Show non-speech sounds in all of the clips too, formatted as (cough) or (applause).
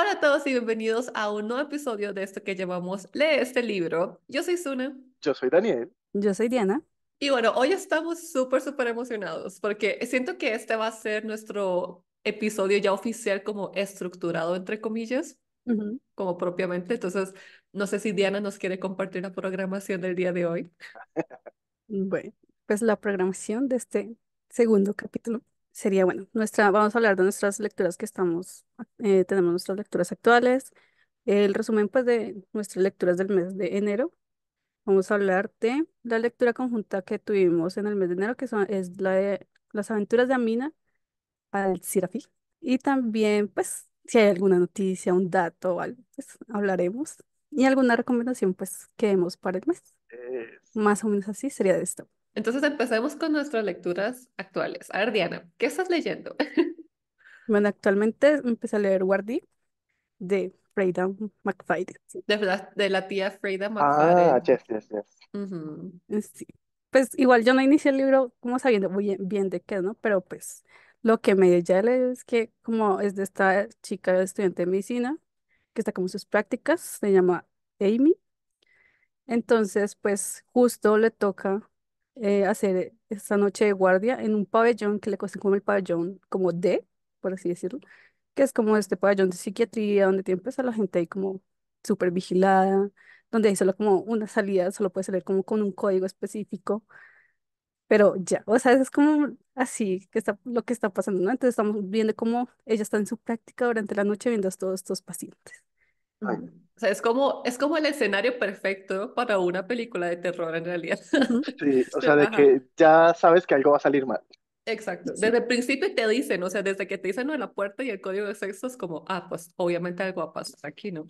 Hola a todos y bienvenidos a un nuevo episodio de esto que llamamos Lee este libro. Yo soy Suna. Yo soy Daniel. Yo soy Diana. Y bueno, hoy estamos súper, súper emocionados porque siento que este va a ser nuestro episodio ya oficial como estructurado, entre comillas, Ujú. como propiamente. Entonces, no sé si Diana nos quiere compartir la programación del día de hoy. (laughs) Bueno, pues la programación de este segundo capítulo sería, bueno, nuestra, vamos a hablar de nuestras lecturas que estamos, eh, tenemos nuestras lecturas actuales, el resumen pues de nuestras lecturas del mes de enero. Vamos a hablar de la lectura conjunta que tuvimos en el mes de enero, que son, es la de las aventuras de Amina al Sirafi. Y también, pues, si hay alguna noticia, un dato o algo, pues hablaremos. Y alguna recomendación, pues, que demos para el mes. Es- Más o menos así sería de esto. Entonces, empecemos con nuestras lecturas actuales. A ver, Diana, ¿qué estás leyendo? (laughs) Bueno, actualmente empecé a leer Wardy de Freida McFadden. De la, de la tía Freida Ah, McFadden. yes, yes, yes. Ujú. Eh, Sí. Pues igual yo no inicié el libro como sabiendo muy bien, bien de qué, ¿no? Pero pues lo que me ya leí es que como es de esta chica estudiante de medicina que está como sus prácticas, se llama Amy. Entonces, pues justo le toca eh, hacer esta noche de guardia en un pabellón que le cuesta como el pabellón como D, por así decirlo, que es como este pabellón de psiquiatría donde tiene pues a la gente ahí como súper vigilada, donde hay solo como una salida, solo puede salir como con un código específico, pero ya, o sea, es como así que está lo que está pasando, ¿no? Entonces estamos viendo cómo ella está en su práctica durante la noche viendo a todos estos pacientes. Ay. O sea, es como, es como el escenario perfecto para una película de terror en realidad. (laughs) Sí, o sea, de que ya sabes que algo va a salir mal. exacto. sí. Desde el principio te dicen, o sea, desde que te dicen lo de la puerta y el código de sexo es como, ah, pues obviamente algo va a pasar aquí, ¿no?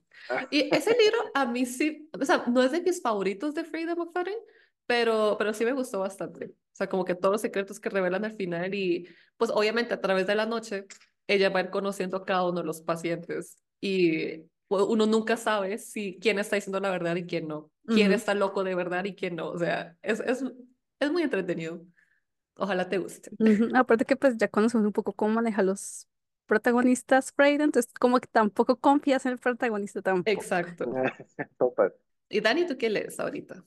Y ese libro (laughs) a mí sí, o sea, no es de mis favoritos de Freida McFadden, pero, pero sí me gustó bastante. O sea, como que todos los secretos que revelan al final y pues obviamente a través de la noche ella va a ir conociendo a cada uno de los pacientes y uno nunca sabe si quién está diciendo la verdad y quién no, quién está loco de verdad y quién no. O sea, es, es, es muy entretenido. Ojalá te guste. Ujú, Aparte que pues ya conocemos un poco cómo maneja los protagonistas Freida, entonces como que tampoco confías en el protagonista tampoco. Exacto. (laughs) Total. Y Dani, ¿tú qué lees ahorita?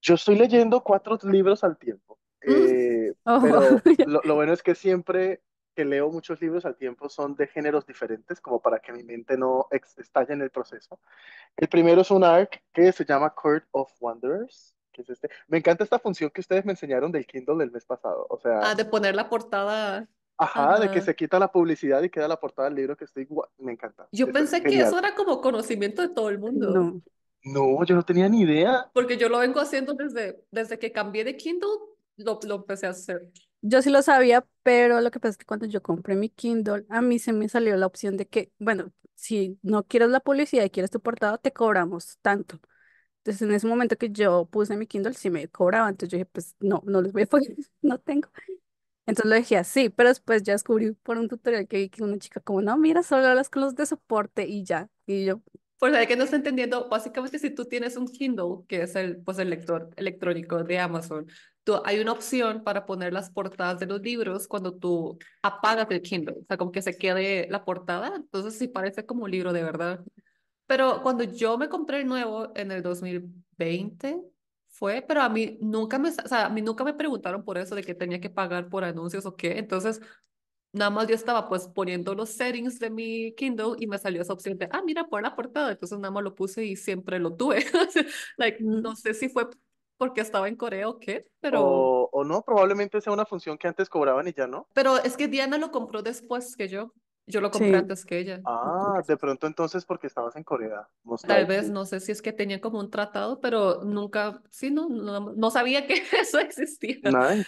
Yo estoy leyendo cuatro libros al tiempo, Mm, eh, Oh, pero (laughs) lo bueno es que siempre que leo muchos libros al tiempo son de géneros diferentes, como para que mi mente no estalle en el proceso. El primero es un ARC que se llama Court of Wanderers, que es este. Me encanta esta función que ustedes me enseñaron del Kindle del mes pasado. O sea, Ah, de poner la portada. ajá, de que Ajá. se quita la publicidad y queda la portada del libro que estoy, me encanta. Yo Es pensé que eso era como conocimiento de todo el mundo, No, No, yo no tenía ni idea. porque yo lo vengo haciendo desde, desde que cambié de Kindle, lo, lo empecé a hacer. Yo sí lo sabía, pero lo que pasa es que cuando yo compré mi Kindle, a mí se me salió la opción de que, bueno, si no quieres la publicidad y quieres tu portada, te cobramos tanto. Entonces en ese momento que yo puse mi Kindle, sí me cobraba, entonces yo dije, pues no, no les voy a pagar, (laughs) no tengo. Entonces lo dejé así, pero después ya descubrí por un tutorial que vi que una chica como, no, mira, solo hablas con los de soporte y ya. Y yo, Por si que no está entendiendo, básicamente si tú tienes un Kindle, que es el, pues el lector electrónico de Amazon, tú, hay una opción para poner las portadas de los libros cuando tú apagas el Kindle, o sea, como que se quede la portada, entonces sí parece como un libro de verdad. Pero cuando yo me compré el nuevo en el 2020 fue, pero a mí nunca me, o sea, a mí nunca me preguntaron por eso de que tenía que pagar por anuncios o qué. Entonces, nada más yo estaba pues poniendo los settings de mi Kindle y me salió esa opción de, ah, mira, por la portada. Entonces nada más lo puse y siempre lo tuve. (laughs) Like, mm, no sé si fue porque estaba en Corea o qué, pero, O, o no, probablemente sea una función que antes cobraban y ya no. pero es que Diana lo compró después que yo. Yo lo compré sí. antes que ella. Ah, de pronto entonces porque estabas en Corea, Tal vez, likely. no sé si es que tenía como un tratado, pero nunca, sí, no, no, no sabía que (laughs) eso existía. Nice.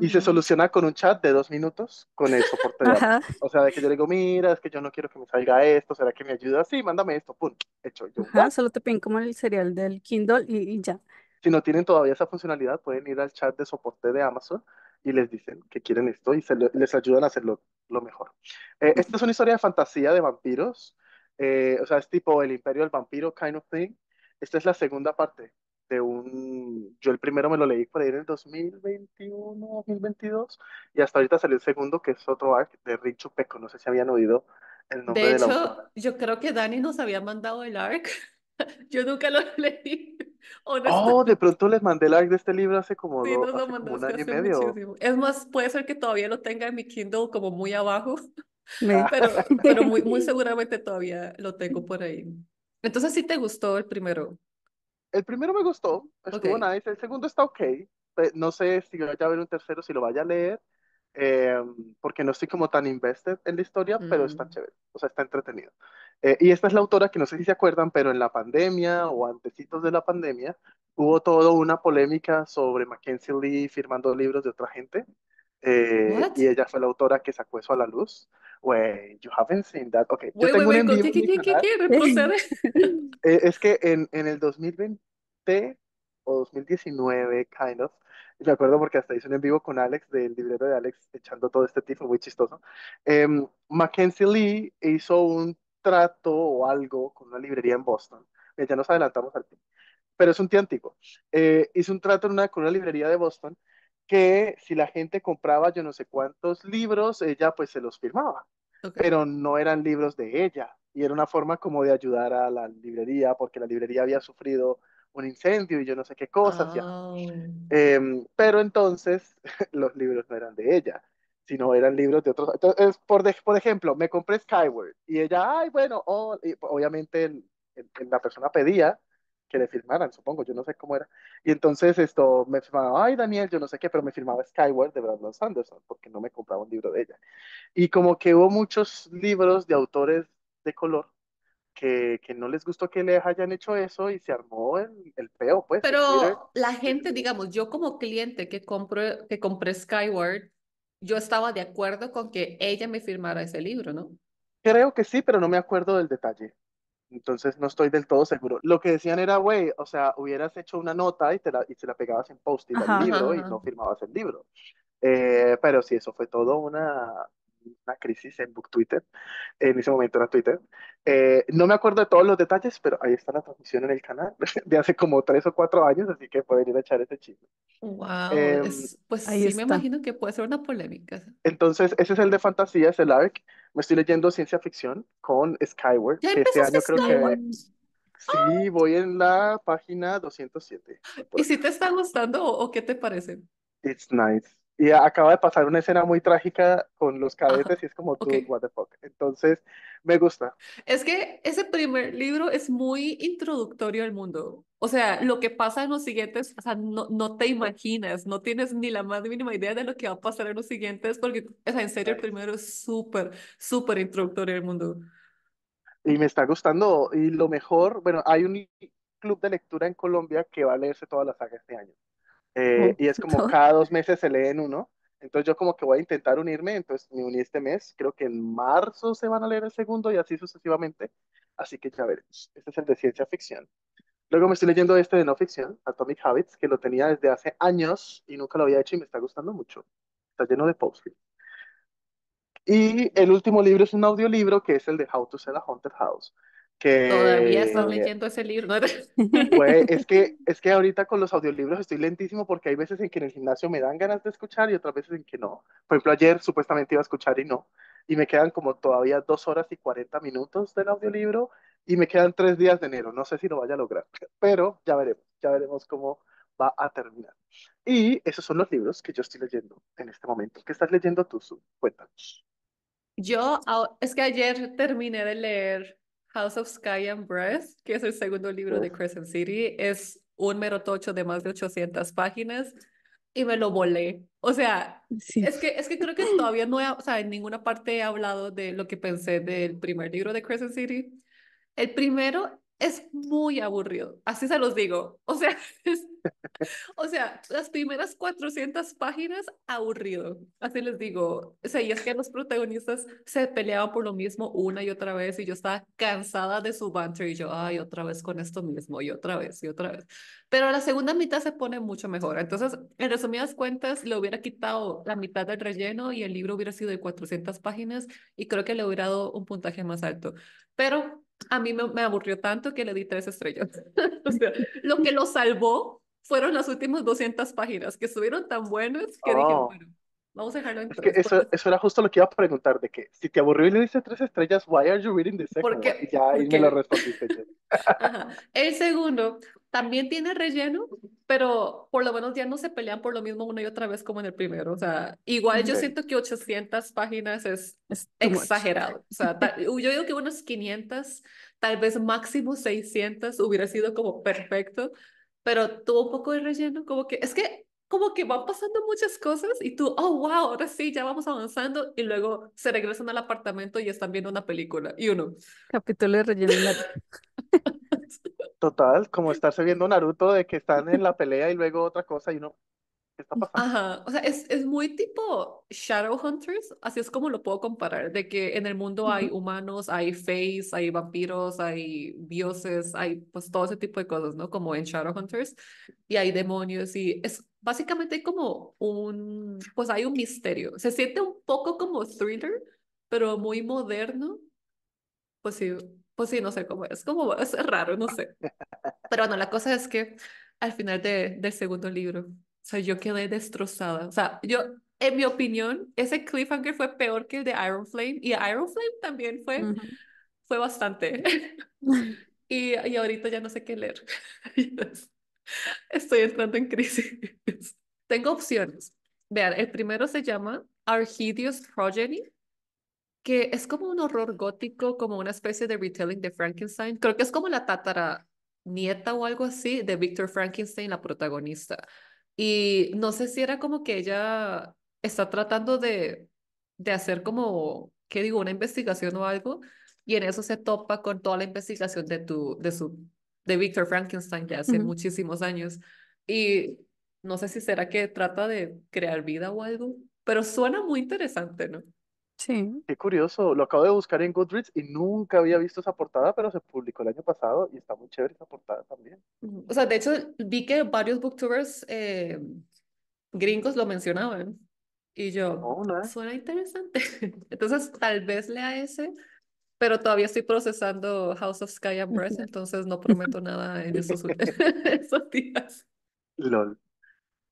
Y se soluciona con un chat de dos minutos con el soporte de. O sea, de que yo le digo, mira, es que yo no quiero que me salga esto, ¿será que me ayuda? Sí, mándame esto, pum, hecho. Yo, ajá, solo te piden como el serial del Kindle y, y ya. Si no tienen todavía esa funcionalidad, pueden ir al chat de soporte de Amazon y les dicen que quieren esto y se le- les ayudan a hacerlo lo mejor. Eh, esta es una historia de fantasía de vampiros. eh, o sea, es tipo el imperio del vampiro kind of thing. Esta es la segunda parte de un... Yo el primero me lo leí por ahí en el 2021, 2022 y hasta ahorita salió el segundo, que es otro arc de Rick Chupeco. No sé si habían oído el nombre De de la hecho, autora. yo creo que Dani nos había mandado el ARC. (laughs) Yo nunca lo (laughs) leí, Oh, de pronto les mandé el like de este libro hace como, Sí, do- nos lo hace como un año y medio. muchísimo. Es más, puede ser que todavía lo tenga en mi Kindle como muy abajo, Me- (laughs) pero, pero muy, muy (laughs) seguramente todavía lo tengo por ahí. Entonces, sí te gustó el primero. El primero me gustó, estuvo Ok. nice. El segundo está ok. No sé si vaya a ver un tercero, si lo vaya a leer, eh, porque no estoy como tan invested en la historia, pero está Mm. chévere, o sea, está entretenido. Eh, y esta es la autora que no sé si se acuerdan, pero en la pandemia o antecitos de la pandemia hubo toda una polémica sobre Mackenzie Lee firmando libros de otra gente. eh, y ella fue la autora que sacó eso a la luz. Wait, you haven't seen that. Ok, yo tengo un envío ¿qué, en qué, mi qué, qué, canal. qué? Retrocede. (laughs) Eh, es que en, en el 2020 o 2019, kind of, me acuerdo porque hasta hice un en vivo con Alex, del librero de Alex, echando todo este tipo, muy chistoso. Em, Mackenzie Lee hizo un trato o algo con una librería en Boston. Eh, ya nos adelantamos al fin, pero es un tío antiguo. Eh, hizo un trato en una, con una librería de Boston que si la gente compraba yo no sé cuántos libros, ella pues se los firmaba pero no eran libros de ella. Y era una forma como de ayudar a la librería, porque la librería había sufrido un incendio y yo no sé qué cosas. Ya. Oh. Em, pero entonces (laughs) los libros no eran de ella, sino eran libros de otros. Entonces, por, de- por ejemplo, me compré Skyward y ella, ay, bueno, oh", y obviamente el- el- la persona pedía que le firmaran, supongo, yo no sé cómo era. Y entonces esto me firmaba, ay, Daniel, yo no sé qué, pero me firmaba Skyward de Brandon Sanderson, porque no me compraba un libro de ella. Y como que hubo muchos libros de autores de color que, que no les gustó que les hayan hecho eso y se armó el, el peo, pues. Pero la gente, digamos, yo como cliente que compro, que compré Skyward, yo estaba de acuerdo con que ella me firmara ese libro, ¿no? Creo que sí, pero no me acuerdo del detalle. Entonces no estoy del todo seguro. Lo que decían era, güey, o sea, hubieras hecho una nota y, te la, y se la pegabas en post-it al Ajá. Ajá, libro y ajá. no firmabas el libro. Eh, pero sí, eso fue todo una, una crisis en Book Twitter. En ese momento era Twitter. Eh, no me acuerdo de todos los detalles, pero ahí está la transmisión en el canal (laughs) de hace como tres o cuatro años, así que pueden ir a echar ese chisme. Wow, Em, es, pues Ahí sí me está. imagino que puede ser una polémica. entonces, ese es el de fantasía, es el ARC. Me estoy leyendo ciencia ficción con Skyward, ¿Ya que este año creo Skyward? que sí, voy en la página 207. voy por ¿Y si te está gustando o, o qué te parece? It's nice. Y acaba de pasar una escena muy trágica con los cadetes y es como, ok. dude, what the fuck. Entonces, me gusta. Es que ese primer libro es muy introductorio al mundo. O sea, lo que pasa en los siguientes, o sea, no, no te imaginas, no tienes ni la más mínima idea de lo que va a pasar en los siguientes, porque, o sea, en serio, el primero es súper, súper introductorio al mundo. Y me está gustando. Y lo mejor, bueno, hay un club de lectura en Colombia que va a leerse toda la saga este año. Eh, y es como (laughs) cada dos meses se leen uno. Entonces yo como que voy a intentar unirme. Entonces me uní este mes. Creo que en marzo se van a leer el segundo y así sucesivamente. Así que ya veremos. Este es el de ciencia ficción. Luego me estoy leyendo este de no ficción, Atomic Habits, que lo tenía desde hace años y nunca lo había hecho y me está gustando mucho. Está lleno de post Y el último libro es un audiolibro que es el de How to Sell a Haunted House. Todavía estás. Que, leyendo ese libro, (laughs) güey, (laughs) es que, es que ahorita con los audiolibros estoy lentísimo porque hay veces en que en el gimnasio me dan ganas de escuchar y otras veces en que no. Por ejemplo, ayer supuestamente iba a escuchar y no. Y me quedan como todavía dos horas y 40 minutos del audiolibro y me quedan tres días de enero. No sé si lo vaya a lograr, pero ya veremos, ya veremos cómo va a terminar. Y esos son los libros que yo estoy leyendo en este momento. ¿Qué estás leyendo tú, Su? Cuéntanos. Yo, es que ayer terminé de leer House of Sky and Breath, que es el segundo libro de. Crescent City. Es un merotocho de más de 800 páginas y me lo volé. O sea, Sí. es que, es que creo que todavía no he, o sea, en ninguna parte he hablado de lo que pensé del primer libro de Crescent City. El primero es muy aburrido, así se los digo. O sea, (laughs) o sea, las primeras 400 páginas, aburrido. Así les digo. O sea, y es que los protagonistas se peleaban por lo mismo una y otra vez y yo estaba cansada de su banter y yo, ay, otra vez con esto mismo y otra vez y otra vez. Pero la segunda mitad se pone mucho mejor. Entonces, en resumidas cuentas, le hubiera quitado la mitad del relleno y el libro hubiera sido de 400 páginas y creo que le hubiera dado un puntaje más alto. Pero a mí me, me aburrió tanto que le di tres estrellas. (laughs) O sea, lo que lo salvó fueron las últimas 200 páginas, que estuvieron tan buenas que dije, Oh. bueno, Vamos a dejarlo en Es que tres. eso, Porque, eso era justo lo que iba a preguntar, de que si te aburrió y le diste tres estrellas, why are you reading the second one? Y porque, ya ahí me lo porque respondiste. Ajá. El segundo también tiene relleno, pero por lo menos ya no se pelean por lo mismo una y otra vez como en el primero. O sea, igual yo siento que 800 páginas es Es too much. exagerado. O sea, ta- yo digo que unos 500, tal vez máximo 600 hubiera sido como perfecto, pero tuvo un poco de relleno, como que es que como que van pasando muchas cosas y tú, oh, wow, ahora sí, ya vamos avanzando y luego se regresan al apartamento y están viendo una película y uno. Capítulo de relleno. (laughs) Total, como (laughs) estarse viendo Naruto de que están en la pelea y luego otra cosa y uno, ¿qué está pasando? Ajá, o sea, es, es muy tipo Shadowhunters, así es como lo puedo comparar, de que en el mundo hay humanos, hay fays, hay vampiros, hay dioses, hay pues todo ese tipo de cosas, ¿no? Como en Shadowhunters, y hay demonios, y es básicamente como un, pues hay un misterio, se siente un poco como thriller, pero muy moderno, pues sí, pues sí, no sé cómo es, como, es raro, no sé. Pero bueno, la cosa es que al final de, del segundo libro, o sea, yo quedé destrozada. O sea, yo, en mi opinión, ese cliffhanger fue peor que el de Iron Flame y Iron Flame también fue, Ujú. fue bastante. (laughs) (laughs) Y, y ahorita ya no sé qué leer. (laughs) Estoy entrando en crisis. Tengo opciones. Vean, el primero se llama Our Hideous Progeny, que es como un horror gótico, como una especie de retelling de Frankenstein. Creo que es como la tatara nieta o algo así de Victor Frankenstein, la protagonista. Y no sé si era como que ella está tratando de, de hacer como, ¿qué digo?, una investigación o algo, y en eso se topa con toda la investigación de, tu, de, su, de Victor Frankenstein de hace muchísimos años. Y no sé si será que trata de crear vida o algo, pero suena muy interesante, ¿no? Sí. Qué curioso, lo acabo de buscar en Goodreads y nunca había visto esa portada, pero se publicó el año pasado y está muy chévere esa portada también. Ujú. O sea, de hecho, vi que varios booktubers eh, gringos lo mencionaban y yo, Oh, suena interesante. (laughs) Entonces, tal vez lea ese, pero todavía estoy procesando House of Sky and Breath, (laughs) entonces no prometo nada en esos, (laughs) esos días. LOL.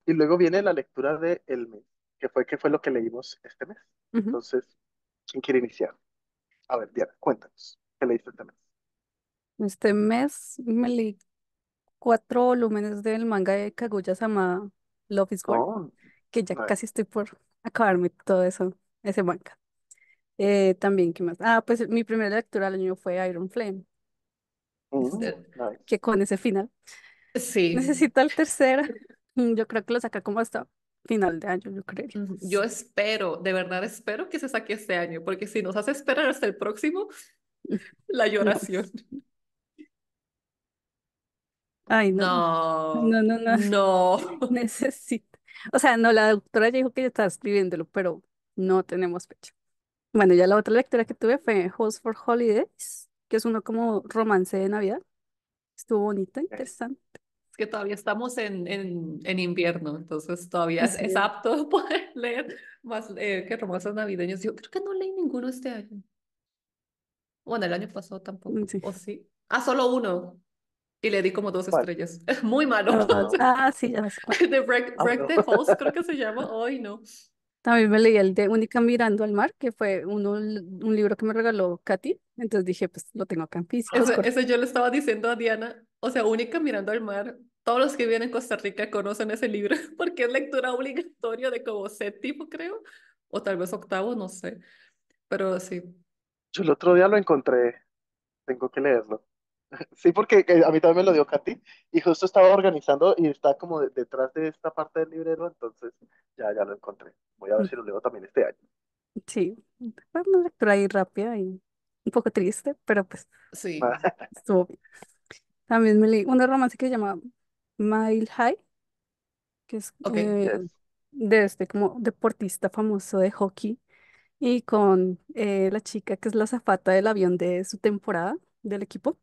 Y luego viene la lectura de El mes, que fue, que fue lo que leímos este mes. Entonces, ¿quién quiere iniciar? A ver, Diana, cuéntanos. ¿Qué leíste este mes? Este mes me leí cuatro volúmenes del manga de Kaguya-sama Love is War, Oh, que ya nice. casi estoy por acabarme todo eso, ese manga. Eh, también, ¿qué más? Ah, pues mi primera lectura del año fue Iron Flame, Mm, Este, nice. que con ese final Sí, necesito el tercero. (laughs) Yo creo que lo saca como hasta final de año, yo creo. yo espero, de verdad espero que se saque este año, porque si nos hace esperar hasta el próximo, (laughs) la No, lloración. ay, no, No, no, no, no, no. (laughs) necesito. O sea, no, la doctora ya dijo que ya estaba escribiéndolo, pero no tenemos fecha. Bueno, ya la otra lectura que tuve fue Host for Holidays, que es uno como romance de Navidad. Estuvo bonito, Ok. interesante. Que todavía estamos en, en, en invierno, entonces todavía es, es Sí. apto (laughs) poder leer más eh, que romances navideños. Yo creo que no leí ninguno este año. Bueno, el año pasado tampoco. Mm, Sí. ¿O sí? Ah, solo uno. Y le di como dos ¿Cuál? estrellas. (laughs) Es muy malo. Ah, Oh, (laughs) ah, sí, ya. De Break, ah, Break bueno. the Halls, creo que se llama. Ay, no. También me leí el de Única Mirando al Mar, que fue uno, un libro que me regaló Katy. Entonces dije, pues lo tengo acá en físico. Ese yo le estaba diciendo a Diana. O sea, única mirando al mar. Todos los que viven en Costa Rica conocen ese libro (laughs) porque es lectura obligatoria de como séptimo, creo. O tal vez octavo, no sé. Pero sí. Yo el otro día lo encontré, tengo que leerlo. (laughs) Sí, porque eh, a mí también me lo dio Katy y justo estaba organizando y está como de- detrás de esta parte del librero, entonces ya, ya lo encontré. Voy a ver si lo leo también este año. Sí, fue una lectura ahí rápida y un poco triste, pero pues Sí. (laughs) estuvo bien. También me leí un romance que se llama Mile High, que es Ok. eh, de este como deportista famoso de hockey y con eh, la chica que es la azafata del avión de su temporada del equipo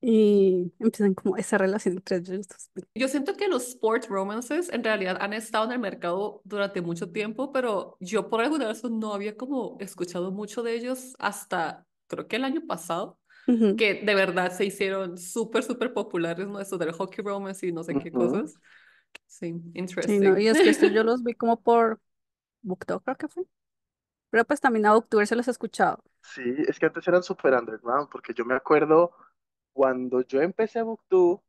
y empiezan como esa relación entre ellos dos. Yo siento que los sport romances en realidad han estado en el mercado durante mucho tiempo, pero yo por alguna razón no había como escuchado mucho de ellos hasta creo que el año pasado, Que de verdad se hicieron súper, súper populares, ¿no? Eso del hockey romance y no sé qué cosas. Sí, Sí, no, interesting. y es que estos yo los vi como por BookTok creo que fue. Pero pues también a Booktuber se los he escuchado. Sí, es que antes eran super underground, porque yo me acuerdo cuando yo empecé a BookTube,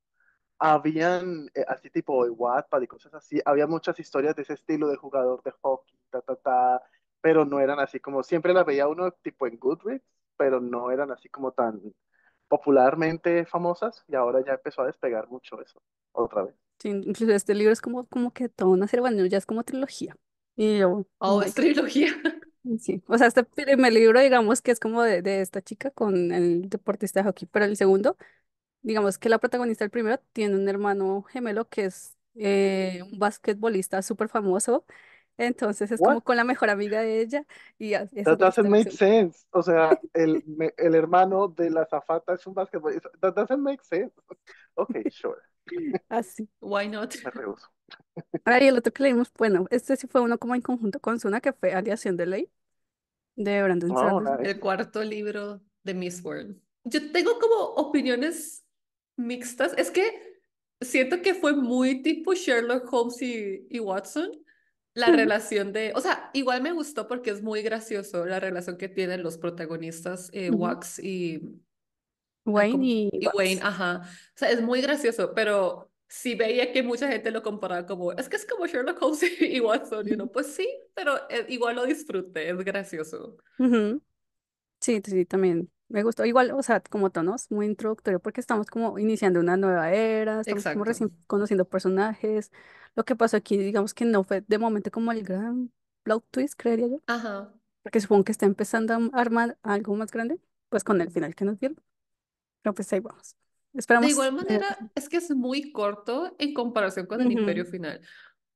habían, eh, así tipo de Wattpad y cosas así, había muchas historias de ese estilo de jugador de hockey, ta, ta, ta, pero no eran así como, siempre las veía uno tipo en Goodreads, pero no eran así como tan popularmente famosas, y ahora ya empezó a despegar mucho eso, otra vez. Sí, incluso este libro es como, como que toda una serie, bueno, ya es como trilogía. Y yo, oh es trilogía. (laughs) (laughs) Sí. O sea, este primer libro, digamos que es como de, de esta chica con el deportista de hockey, pero el segundo, digamos que la protagonista del primero tiene un hermano gemelo que es eh, un basquetbolista súper famoso. Entonces es What? como con la mejor amiga de ella y That doesn't make sense. O sea, (laughs) el, me- el hermano de la zafata es un basquetbolista. That doesn't make sense. Ok, sure. (laughs) Así. Why not? Me rehuso. (laughs) Ahora, y el otro que leímos, bueno, este sí fue uno como en conjunto con Suna, que fue Aleación de Ley, de Brandon Oh, nice. El cuarto libro de Miss World. Yo tengo como opiniones mixtas. Es que siento que fue muy tipo Sherlock Holmes y, y Watson. La relación de, o sea, igual me gustó porque es muy gracioso la relación que tienen los protagonistas, eh. Wax y, ay, Wayne y y Wayne, ajá. O sea, es muy gracioso, pero sí veía que mucha gente lo comparaba como, es que es como Sherlock Holmes (laughs) y Watson, y uno, pues sí, pero eh, igual lo disfruté, es gracioso. Sí, sí, también me gustó. Igual, o sea, como tonos, muy introductorio, porque estamos como iniciando una nueva era, estamos como Exacto. recién conociendo personajes. Lo que pasó aquí, digamos que no fue de momento como el gran plot twist, creería yo, Ajá. porque supongo que está empezando a armar algo más grande, pues con el final que nos dieron. Pero pues ahí vamos. De Esperamos. igual eh, manera, es que es muy corto en comparación con el Imperio Final.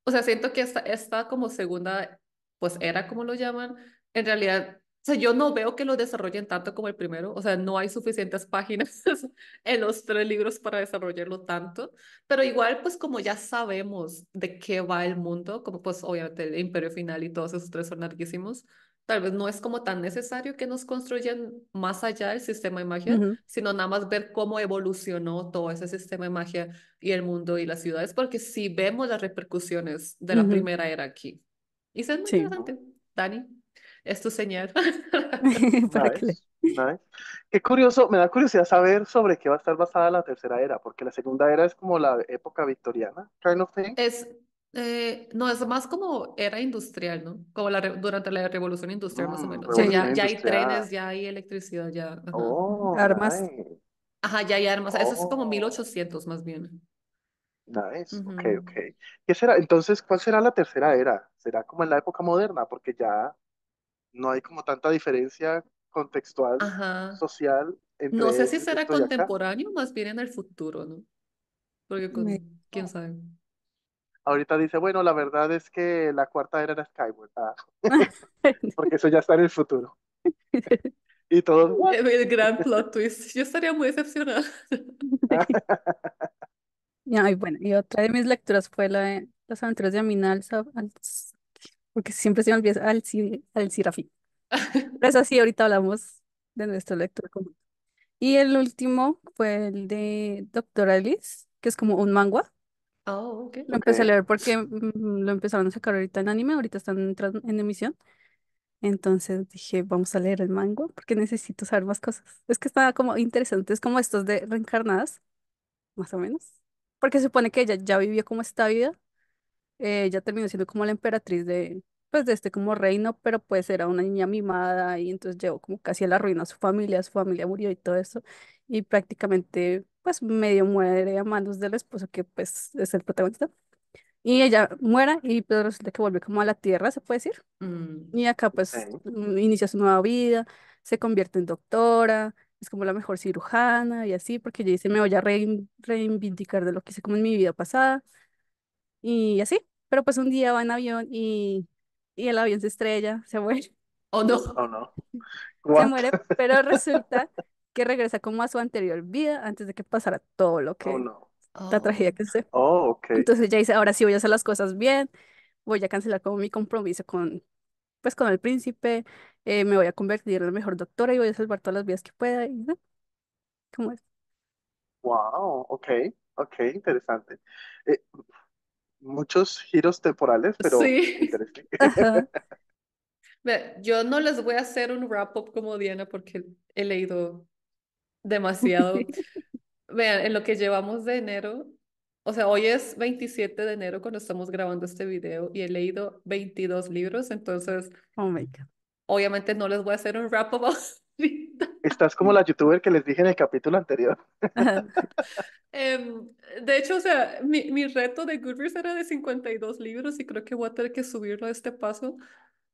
O sea, siento que esta, esta como segunda, pues era como lo llaman, en realidad, o sea, yo no veo que lo desarrollen tanto como el primero, o sea, no hay suficientes páginas (laughs) en los tres libros para desarrollarlo tanto, pero igual, pues como ya sabemos de qué va el mundo, como pues obviamente el Imperio Final y todos esos tres son larguísimos, tal vez no es como tan necesario que nos construyan más allá el sistema de magia, ujú, sino nada más ver cómo evolucionó todo ese sistema de magia y el mundo y las ciudades, porque si vemos las repercusiones de la ujú, primera era aquí. Y eso es muy Sí, interesante. Dani, es tu señal. (laughs) para que le... Nice, nice. Qué curioso, me da curiosidad saber sobre qué va a estar basada la tercera era, porque la segunda era es como la época victoriana, kind of thing. Es, eh, no, es más como era industrial, ¿no? Como la re- durante la revolución industrial, más o Mm, menos. O sea, ya, ya hay trenes, ya hay electricidad, ya. Ajá. Oh, armas. nice. Ajá, ya hay armas. Eso es como Oh, 1800 más bien. nice. Ok, Ujú. ok. ¿Qué será? Entonces, ¿cuál será la tercera era? ¿Será como en la época moderna? Porque ya no hay como tanta diferencia contextual, Ajá. social No sé entre si será y acá. contemporáneo, más bien en el futuro, ¿no? Porque Me- con, quién sabe. Ahorita dice, bueno, la verdad es que la cuarta era era Skyward, ah, (laughs) (laughs) porque eso ya está en el futuro. Y ¿what? El, gran plot twist. Yo estaría muy decepcionada. Y, (laughs) ay, bueno, y otra de mis lecturas fue la de Las aventuras de Amina al, al- porque siempre se me olvida al, al Sirafí. Pero eso sí, ahorita hablamos de nuestra lectura común. Y el último fue el de Doctor Alice, que es como un manga. Oh, ok. Lo empecé a leer porque mm, lo empezaron a sacar ahorita en anime, ahorita están en, tran- en emisión. Entonces dije, vamos a leer el manga porque necesito saber más cosas. Es que está como interesante, es como estos de reencarnadas, más o menos. Porque se supone que ella ya vivió como esta vida, eh, ella terminó siendo como la emperatriz de, pues, de este como reino, pero pues era una niña mimada y entonces llevó como casi a la ruina a su familia, su familia murió y todo eso. Y prácticamente, pues medio muere a manos del esposo que pues es el protagonista. Y ella muera y pues resulta que vuelve como a la tierra, se puede decir. Mm. Y acá pues mm, inicia su nueva vida, se convierte en doctora, es como la mejor cirujana y así, porque ella dice, me voy a rein- reivindicar de lo que hice como en mi vida pasada y así. Pero pues un día va en avión y, y el avión se estrella, se muere, Oh, (laughs) Oh no. (laughs) no. se muere, pero (laughs) resulta que regresa como a su anterior vida antes de que pasara todo lo Oh que, no. la tragedia Oh. que se. Oh, ok. Entonces ella dice, ahora sí voy a hacer las cosas bien, voy a cancelar como mi compromiso con pues con el príncipe, eh, me voy a convertir en la mejor doctora y voy a salvar todas las vidas que pueda. Y, ¿no? ¿Cómo es? Wow, ok, ok, interesante. Eh, muchos giros temporales, pero Sí. interesante. (laughs) (laughs) Yo no les voy a hacer un wrap-up como Diana porque he leído demasiado. (laughs) Vean, en lo que llevamos de enero, o sea, hoy es 27 de enero cuando estamos grabando este video y he leído 22 libros, entonces Oh my God. obviamente no les voy a hacer un wrap-up. Estás como la youtuber que les dije en el capítulo anterior. (laughs) Em, de hecho, o sea, mi, mi reto de Goodreads era de 52 libros y creo que voy a tener que subirlo a este paso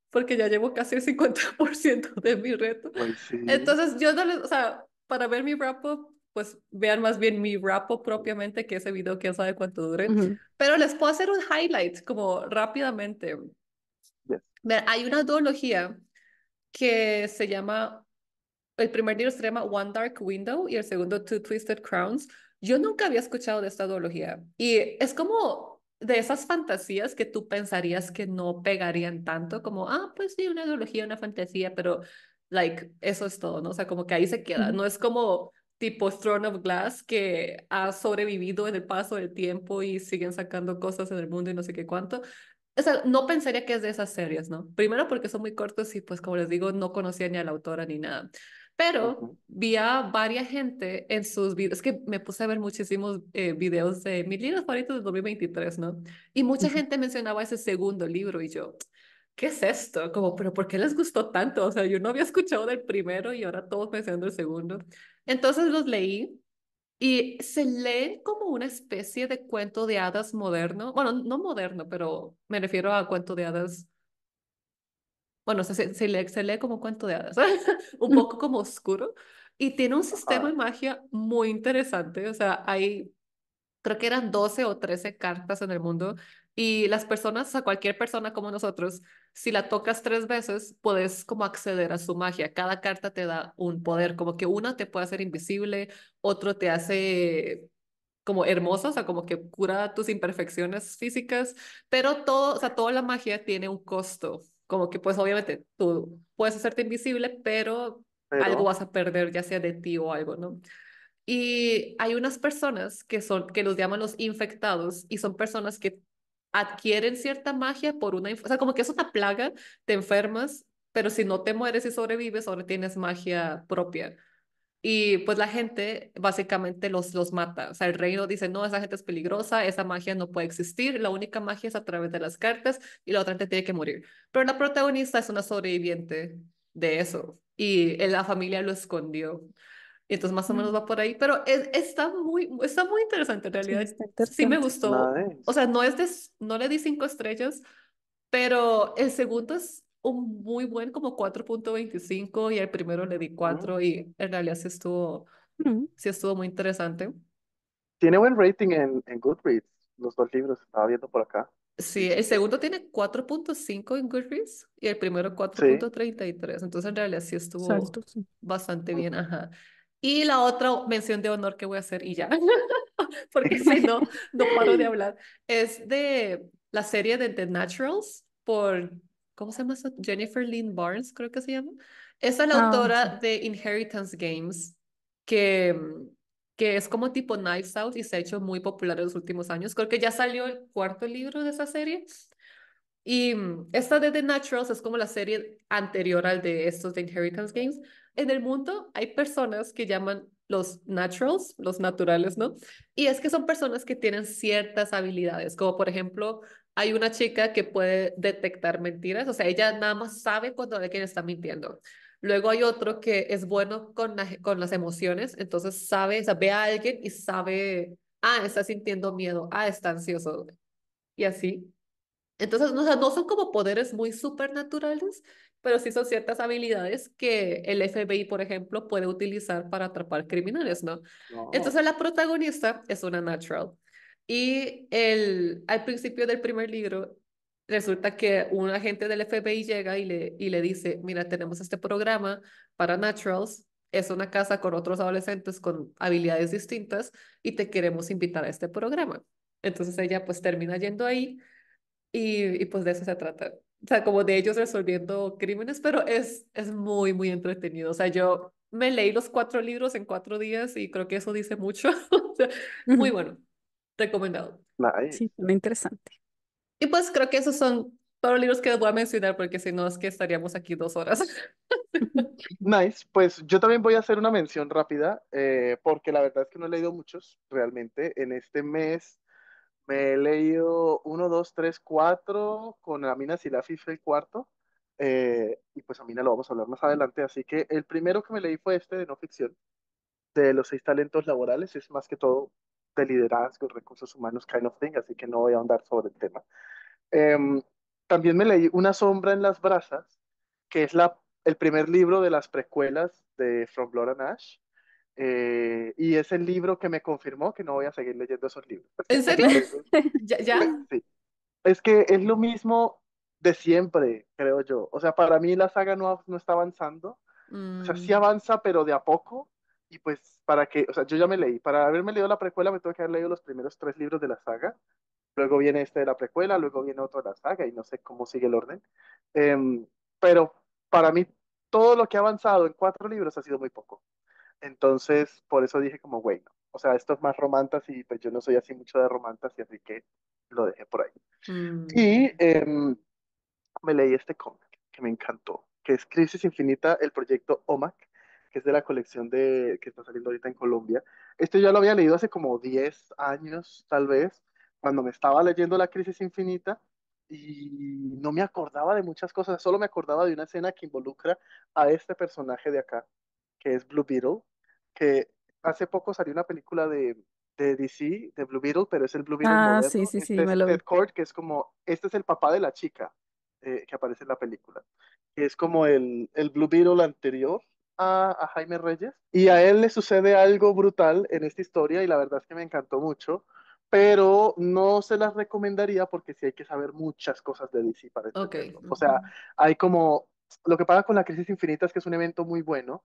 porque ya llevo casi el 50% de mi reto. Pues sí. Entonces, yo no les, o sea, para ver mi wrap-up, pues vean más bien mi wrap-up propiamente, que ese video quién sabe cuánto dure. Ujú. Pero les puedo hacer un highlight como rápidamente. Yes. Vean, hay una duología que se llama, el primer libro se llama One Dark Window y el segundo Two Twisted Crowns. Yo nunca había escuchado de esta duología y es como de esas fantasías que tú pensarías que no pegarían tanto, como, ah, pues sí, una duología, una fantasía, pero, like, eso es todo, ¿no? O sea, como que ahí se queda. No es como tipo Throne of Glass que ha sobrevivido en el paso del tiempo y siguen sacando cosas en el mundo y no sé qué cuánto. O sea, no pensaría que es de esas series, ¿no? Primero porque son muy cortos y pues como les digo, no conocía ni a la autora ni nada. Pero vi a varias gente en sus videos, es que me puse a ver muchísimos eh, videos de mis libros favoritos del 2023, ¿no? Y mucha gente mencionaba ese segundo libro y yo, ¿qué es esto? Como, pero ¿por qué les gustó tanto? O sea, yo no había escuchado del primero y ahora todos mencionando el segundo. Entonces los leí y se lee como una especie de cuento de hadas moderno. Bueno, no moderno, pero me refiero a cuento de hadas. Bueno, se, se, se lee, se lee como cuento de hadas, (laughs) un poco como oscuro. Y tiene un sistema de magia muy interesante. O sea, hay, creo que eran 12 o 13 cartas en el mundo. Y las personas, o sea, cualquier persona como nosotros, si la tocas tres veces, puedes como acceder a su magia. Cada carta te da un poder, como que una te puede hacer invisible, otro te hace como hermosa, o sea, como que cura tus imperfecciones físicas, pero todo, o sea, toda la magia tiene un costo, como que pues obviamente tú puedes hacerte invisible, pero algo vas a perder, ya sea de ti o algo, ¿no? Y hay unas personas que son, que los llaman los infectados, y son personas que adquieren cierta magia por una, o sea, como que es una plaga, te enfermas, pero si no te mueres y sobrevives, ahora tienes magia propia. Y pues la gente básicamente los, los mata. O sea, el reino dice, no, esa gente es peligrosa, esa magia no puede existir, la única magia es a través de las cartas y la otra gente tiene que morir. Pero la protagonista es una sobreviviente de eso y la familia lo escondió. Y entonces más o menos Mm, va por ahí, pero es- está muy, está muy interesante en Sí, realidad. está Sí me interesante. gustó. nice. O sea, no es de, no le di cinco estrellas, pero el segundo es un muy buen como 4.25 y el primero le di Mm. 4 y en realidad sí estuvo, Mm, sí estuvo muy interesante. Tiene buen rating en, en Goodreads, los dos libros, estaba viendo por acá. Sí, el segundo tiene 4.5 en Goodreads y el primero Sí. 4.33, entonces en realidad sí estuvo Salto, sí. bastante bien, Ujú. ajá. Y la otra mención de honor que voy a hacer y ya, (laughs) porque (laughs) si no, no paro de hablar, es de la serie de The Naturals por, ¿cómo se llama eso? Jennifer Lynn Barnes, creo que se llama. Esa es la Ah, autora sí. de Inheritance Games, que, que es como tipo Knives Out y se ha hecho muy popular en los últimos años. Creo que ya salió el cuarto libro de esa serie. Y mm, esta de The Naturals es como la serie anterior al de estos de Inheritance Games. En el mundo hay personas que llaman los naturals, los naturales, ¿no? Y es que son personas que tienen ciertas habilidades, como por ejemplo, hay una chica que puede detectar mentiras, o sea, ella nada más sabe cuando alguien está mintiendo. Luego hay otro que es bueno con, la- con las emociones, entonces sabe, o sea, ve a alguien y sabe, ah, está sintiendo miedo, ah, está ansioso, y así. Entonces, no, o sea, no son como poderes muy supernaturales, pero sí son ciertas habilidades que el FBI, por ejemplo, puede utilizar para atrapar criminales, ¿no? No. Entonces, la protagonista es una natural. Y el, al principio del primer libro, resulta que un agente del FBI llega y le, y le dice, mira, tenemos este programa para naturals, es una casa con otros adolescentes con habilidades distintas y te queremos invitar a este programa. Entonces ella pues termina yendo ahí y, y pues de eso se trata. O sea, como de ellos resolviendo crímenes, pero es, es muy, muy entretenido. O sea, yo me leí los cuatro libros en cuatro días y creo que eso dice mucho. (laughs) Muy bueno. Recomendado. Nice. Sí, muy interesante. Y pues creo que esos son todos los libros que les voy a mencionar porque si no es que estaríamos aquí dos horas. (laughs) Nice, pues yo también voy a hacer una mención rápida, eh, porque la verdad es que no he leído muchos realmente. En este mes me he leído uno, dos, tres, cuatro, con Amina Silafi fue el cuarto, eh, y pues Amina lo vamos a hablar más adelante. Así que el primero que me leí fue este de no ficción, de los seis talentos laborales, es más que todo de liderazgo, recursos humanos, kind of thing, así que no voy a ahondar sobre el tema. Em, también me leí Una sombra en las brasas, que es la, el primer libro de las precuelas de From Blood and Ash. eh, y es el libro que me confirmó que no voy a seguir leyendo esos libros. ¿En serio? (laughs) ¿Ya? ya? sí. Es que es lo mismo de siempre, creo yo. O sea, para mí la saga no, no está avanzando. O sea, sí Mm, avanza, pero de a poco. Y pues, para que, o sea, yo ya me leí. Para haberme leído la precuela, me tuve que haber leído los primeros tres libros de la saga. Luego viene este de la precuela, luego viene otro de la saga, y no sé cómo sigue el orden. Em, pero para mí, todo lo que ha avanzado en cuatro libros ha sido muy poco. Entonces, por eso dije como, bueno, o sea, esto es más romantas y pues yo no soy así mucho de romantas, y así que lo dejé por ahí. mm, Y em, me leí este cómic que me encantó, que es Crisis Infinita, el proyecto OMAC, que es de la colección de, que está saliendo ahorita en Colombia. Este ya lo había leído hace como 10 años, tal vez, cuando me estaba leyendo La Crisis Infinita y no me acordaba de muchas cosas, solo me acordaba de una escena que involucra a este personaje de acá, que es Blue Beetle, que hace poco salió una película de, de DC, de Blue Beetle, pero es el Blue Beetle Ah, sí, moderno. sí, sí, Este me es lo Ted. Kord, que es como, este es el papá de la chica eh, que aparece en la película. Es como el, el Blue Beetle anterior a, a Jaime Reyes. Y a él le sucede algo brutal en esta historia y la verdad es que me encantó mucho. Pero no se las recomendaría porque sí hay que saber muchas cosas de DC para. O sea, hay como, lo que pasa con la Crisis Infinita es que es un evento muy bueno,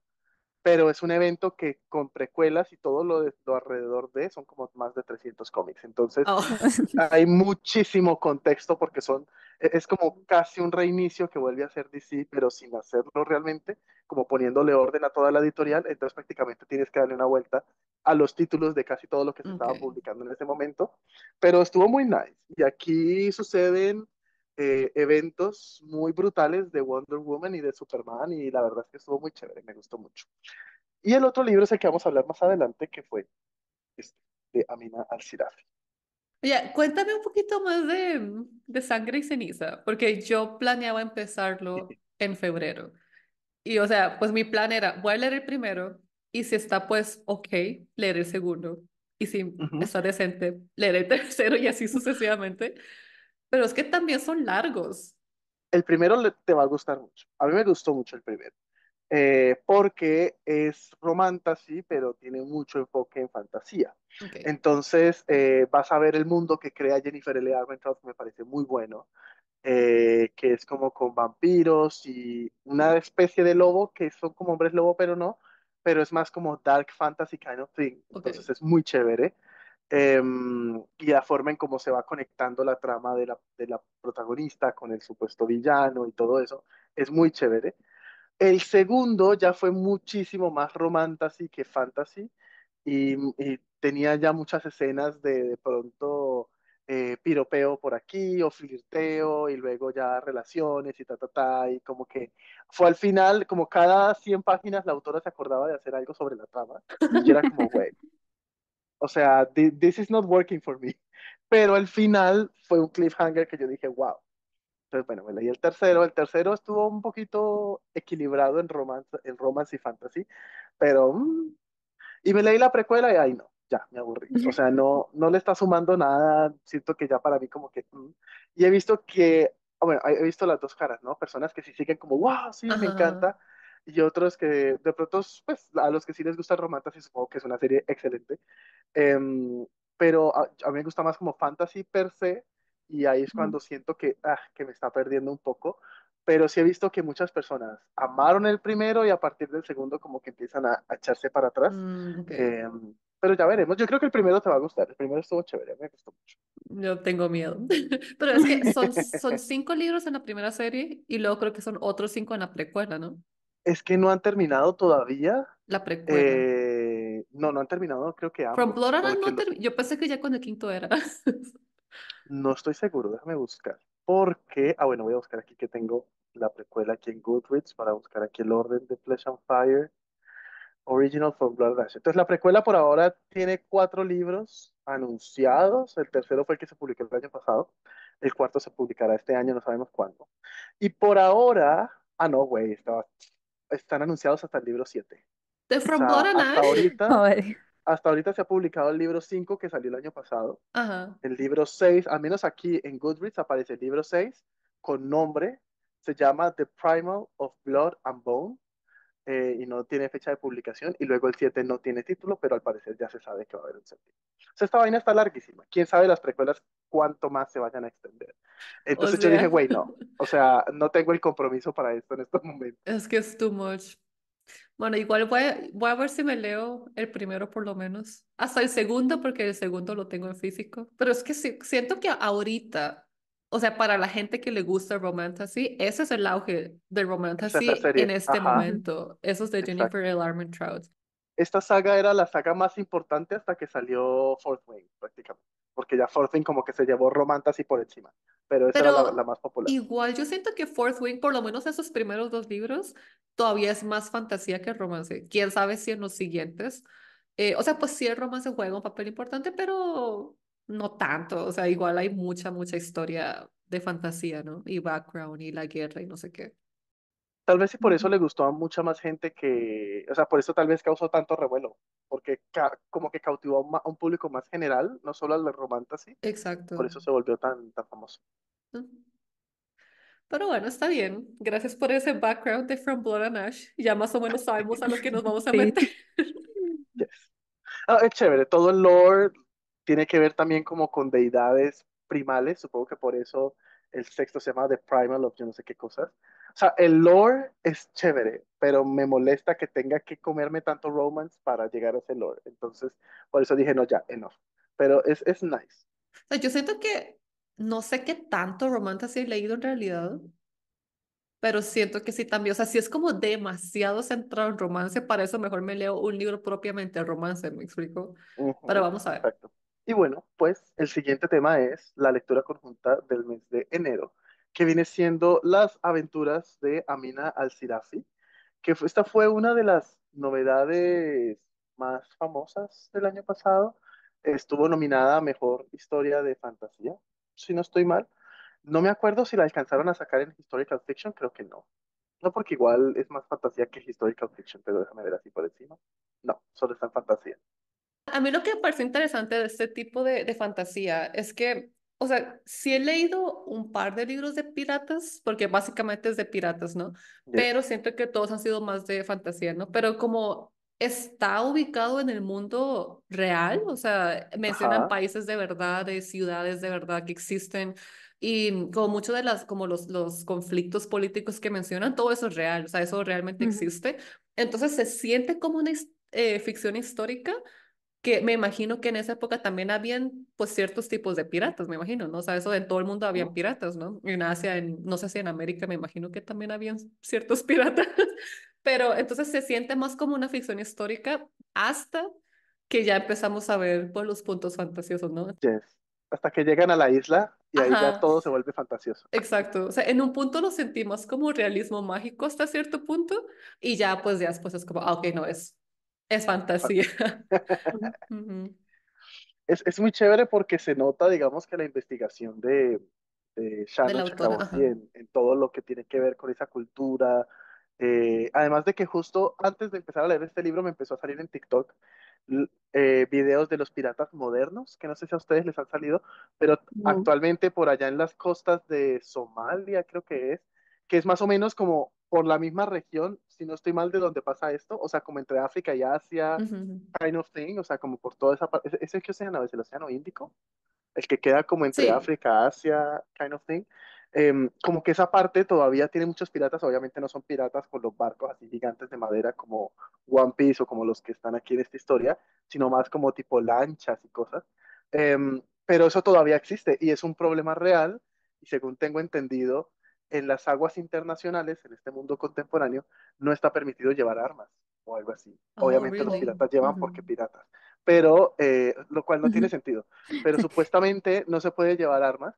pero es un evento que con precuelas y todo lo, de, lo alrededor de son como más de 300 cómics. Entonces, Oh, (laughs) hay muchísimo contexto porque son, e, es como casi un reinicio que vuelve a ser DC, pero sin hacerlo realmente, como poniéndole orden a toda la editorial. Entonces, prácticamente tienes que darle una vuelta a los títulos de casi todo lo que se estaba publicando en ese momento. Pero estuvo muy nice. Y aquí suceden eh, eventos muy brutales de Wonder Woman y de Superman, y la verdad es que estuvo muy chévere, me gustó mucho. Y el otro libro es el que vamos a hablar más adelante, que fue este, de Amina Al-Sirafi. Oye, cuéntame un poquito más de, de Sangre y Ceniza, porque yo planeaba empezarlo en febrero. Y o sea, pues mi plan era, voy a leer el primero y si está pues ok, leer el segundo. Y si Ujú. está decente, leer el (laughs) tercero y así sucesivamente. Pero es que también son largos. El primero te va a gustar mucho. A mí me gustó mucho el primero, eh, porque es romantasy, pero tiene mucho enfoque en fantasía. Ok, Entonces, eh, vas a ver el mundo que crea Jennifer L. Armentrout, que me parece muy bueno, eh, que es como con vampiros y una especie de lobo, que son como hombres lobo, pero no, pero es más como dark fantasy kind of thing. Entonces, es muy chévere. Eh, y la forma en cómo se va conectando la trama de la, de la protagonista con el supuesto villano y todo eso, es muy chévere. El segundo ya fue muchísimo más romantasy que fantasy y, y tenía ya muchas escenas de de pronto eh, piropeo por aquí o flirteo y luego ya relaciones y ta, ta, ta, y como que fue al final, como cada 100 páginas la autora se acordaba de hacer algo sobre la trama y yo era como, (laughs) güey, o sea, thi- this is not working for me. (laughs) Pero al final fue un cliffhanger que yo dije, wow. Entonces, bueno, me leí el tercero. El tercero estuvo un poquito equilibrado en romance, en romance y fantasy, pero mm, y me leí la precuela y ay no, ya me aburrí. O sea, no, no le está sumando nada. Siento que ya para mí como que... mm. Y he visto que, ah, bueno, he visto las dos caras, ¿no? Personas que sí siguen como, wow, sí, me Ajá. encanta. Y otros que de pronto, pues a los que sí les gusta el romance, supongo que es una serie excelente. Em, pero a, a mí me gusta más como fantasy per se. Y ahí es cuando siento que, ah, que me está perdiendo un poco. Pero sí he visto que muchas personas amaron el primero y a partir del segundo como que empiezan a, a echarse para atrás. Mm, ok. Eh, pero ya veremos. Yo creo que el primero te va a gustar. El primero estuvo chévere, me gustó mucho. Yo tengo miedo. (laughs) Pero es que son, son cinco libros en la primera serie y luego creo que son otros cinco en la precuela, ¿no? Es que no han terminado todavía. La precuela. Eh, No, no han terminado, creo que From ambos, Blood and Ice porque no termi- Yo pensé que ya con el quinto era. (laughs) no estoy seguro, déjame buscar. Porque, ah, bueno, voy a buscar aquí que tengo la precuela aquí en Goodreads para buscar aquí el orden de Flesh and Fire. Original from Blood Ash. Entonces, la precuela por ahora tiene cuatro libros anunciados. El tercero fue el que se publicó el año pasado. El cuarto se publicará este año, no sabemos cuándo. Y por ahora, ah, no, güey, estaba- están anunciados hasta el libro 7. De O From Blood and hasta Ash. ahorita, (laughs) hasta ahorita se ha publicado el libro 5 que salió el año pasado. Ajá. El libro 6, al menos aquí en Goodreads aparece el libro 6 con nombre. Se llama The Primal of Blood and Bone eh, y no tiene fecha de publicación. Y luego el 7 no tiene título, pero al parecer ya se sabe que va a haber un séptimo. O sea, esta vaina está larguísima. Quién sabe las precuelas cuánto más se vayan a extender. Entonces yo sea. dije, güey, no. (laughs) O sea, no tengo el compromiso para esto en estos momentos. Es que es too much. Bueno, igual voy a, voy a ver si me leo el primero por lo menos. Hasta el segundo, porque el segundo lo tengo en físico. Pero es que sí- siento que ahorita, o sea, para la gente que le gusta romantasy, ese es el auge del romantasy serie, en este ajá. momento. Esos de Exacto. Jennifer L. Armentrout. Esta saga era la saga más importante hasta que salió Fourth Wing, prácticamente. Porque ya Fourth Wing como que se llevó Romantasy por encima. Pero esa era la, Pero la más popular. igual yo siento que Fourth Wing, por lo menos esos primeros dos libros, todavía es más fantasía que romance. Quién sabe si en los siguientes. eh, o sea, pues sí, el romance juega un papel importante, pero no tanto. O sea, igual hay mucha, mucha historia de fantasía, ¿no? Y background y la guerra y no sé qué. Tal vez y por eso le gustó a mucha más gente que, o sea, por eso tal vez causó tanto revuelo, porque ca- como que cautivó a un, público más general, no solo al de Romantasy, por Exacto. eso se volvió tan, tan famoso. Pero bueno, está bien. Gracias por ese background de From Blood and Ash. Ya más o menos sabemos a lo que nos vamos a (laughs) meter. (laughs) Yes. Ah, es chévere, todo el lore tiene que ver también como con deidades primales, supongo que por eso el sexto se llama The Primal of yo no sé qué cosas. O sea, el lore es chévere, pero me molesta que tenga que comerme tanto romance para llegar a ese lore. Entonces, por eso dije, no, ya, enough. Pero es, es nice. O sea, yo siento que no sé qué tanto romantasy he leído en realidad, pero siento que sí también, o sea, si es como demasiado centrado en romance, para eso mejor me leo un libro propiamente de romance, ¿me explico? Pero Ujú, vamos a ver. exacto. Y bueno, pues el siguiente tema es la lectura conjunta del mes de enero, que viene siendo las aventuras de Amina al-Sirafi, que fue- esta fue una de las novedades más famosas del año pasado. Estuvo nominada a Mejor Historia de Fantasía, si no estoy mal. No me acuerdo si la alcanzaron a sacar en Historical Fiction, creo que no. No porque igual es más fantasía que Historical Fiction, pero déjame ver así por encima. No, solo está en fantasía. A mí lo que me parece interesante de este tipo de, de fantasía es que, o sea, sí he leído un par de libros de piratas, porque básicamente es de piratas, ¿no? Yes. Pero siento que todos han sido más de fantasía, ¿no? Pero como está ubicado en el mundo real, o sea, mencionan Ajá. países de verdad, de ciudades de verdad que existen. Y como muchos de las, como los, los conflictos políticos que mencionan, todo eso es real, o sea, eso realmente Ujú. existe. Entonces se siente como una eh, ficción histórica, que me imagino que en esa época también habían pues ciertos tipos de piratas, me imagino, ¿no? O sea, eso en todo el mundo habían piratas, ¿no? En Asia, en, no sé si en América, me imagino que también habían (laughs) ciertos piratas, pero entonces se siente más como una ficción histórica hasta que ya empezamos a ver pues los puntos fantasiosos, ¿no? Yes. Hasta que llegan a la isla y ahí ya Ajá, todo se vuelve fantasioso. exacto. O sea, en un punto lo sentimos como realismo mágico hasta cierto punto y ya pues ya después es como, ah, ok, no, es, es fantasía. (laughs) Es, es muy chévere porque se nota, digamos, que la investigación de, de Shannon en, en todo lo que tiene que ver con esa cultura. Eh, además de que justo antes de empezar a leer este libro me empezó a salir en TikTok eh, videos de los piratas modernos, que no sé si a ustedes les han salido, pero No. actualmente por allá en las costas de Somalia, creo que es, que es más o menos como por la misma región, si no estoy mal, de donde pasa esto, o sea, como entre África y Asia Ujú. kind of thing, o sea, como por toda esa parte, ¿ese qué océano es? ¿El océano Índico? El que queda como entre Sí, África, Asia, kind of thing. Em, como que esa parte todavía tiene muchos piratas, obviamente no son piratas con los barcos así gigantes de madera como One Piece o como los que están aquí en esta historia, sino más como tipo lanchas y cosas. Em, pero eso todavía existe y es un problema real y según tengo entendido, en las aguas internacionales, en este mundo contemporáneo, no está permitido llevar armas. o algo así. Oh, Obviamente los really? piratas llevan Ujú. porque piratas, pero eh, lo cual no tiene sentido. Pero (laughs) supuestamente no se puede llevar armas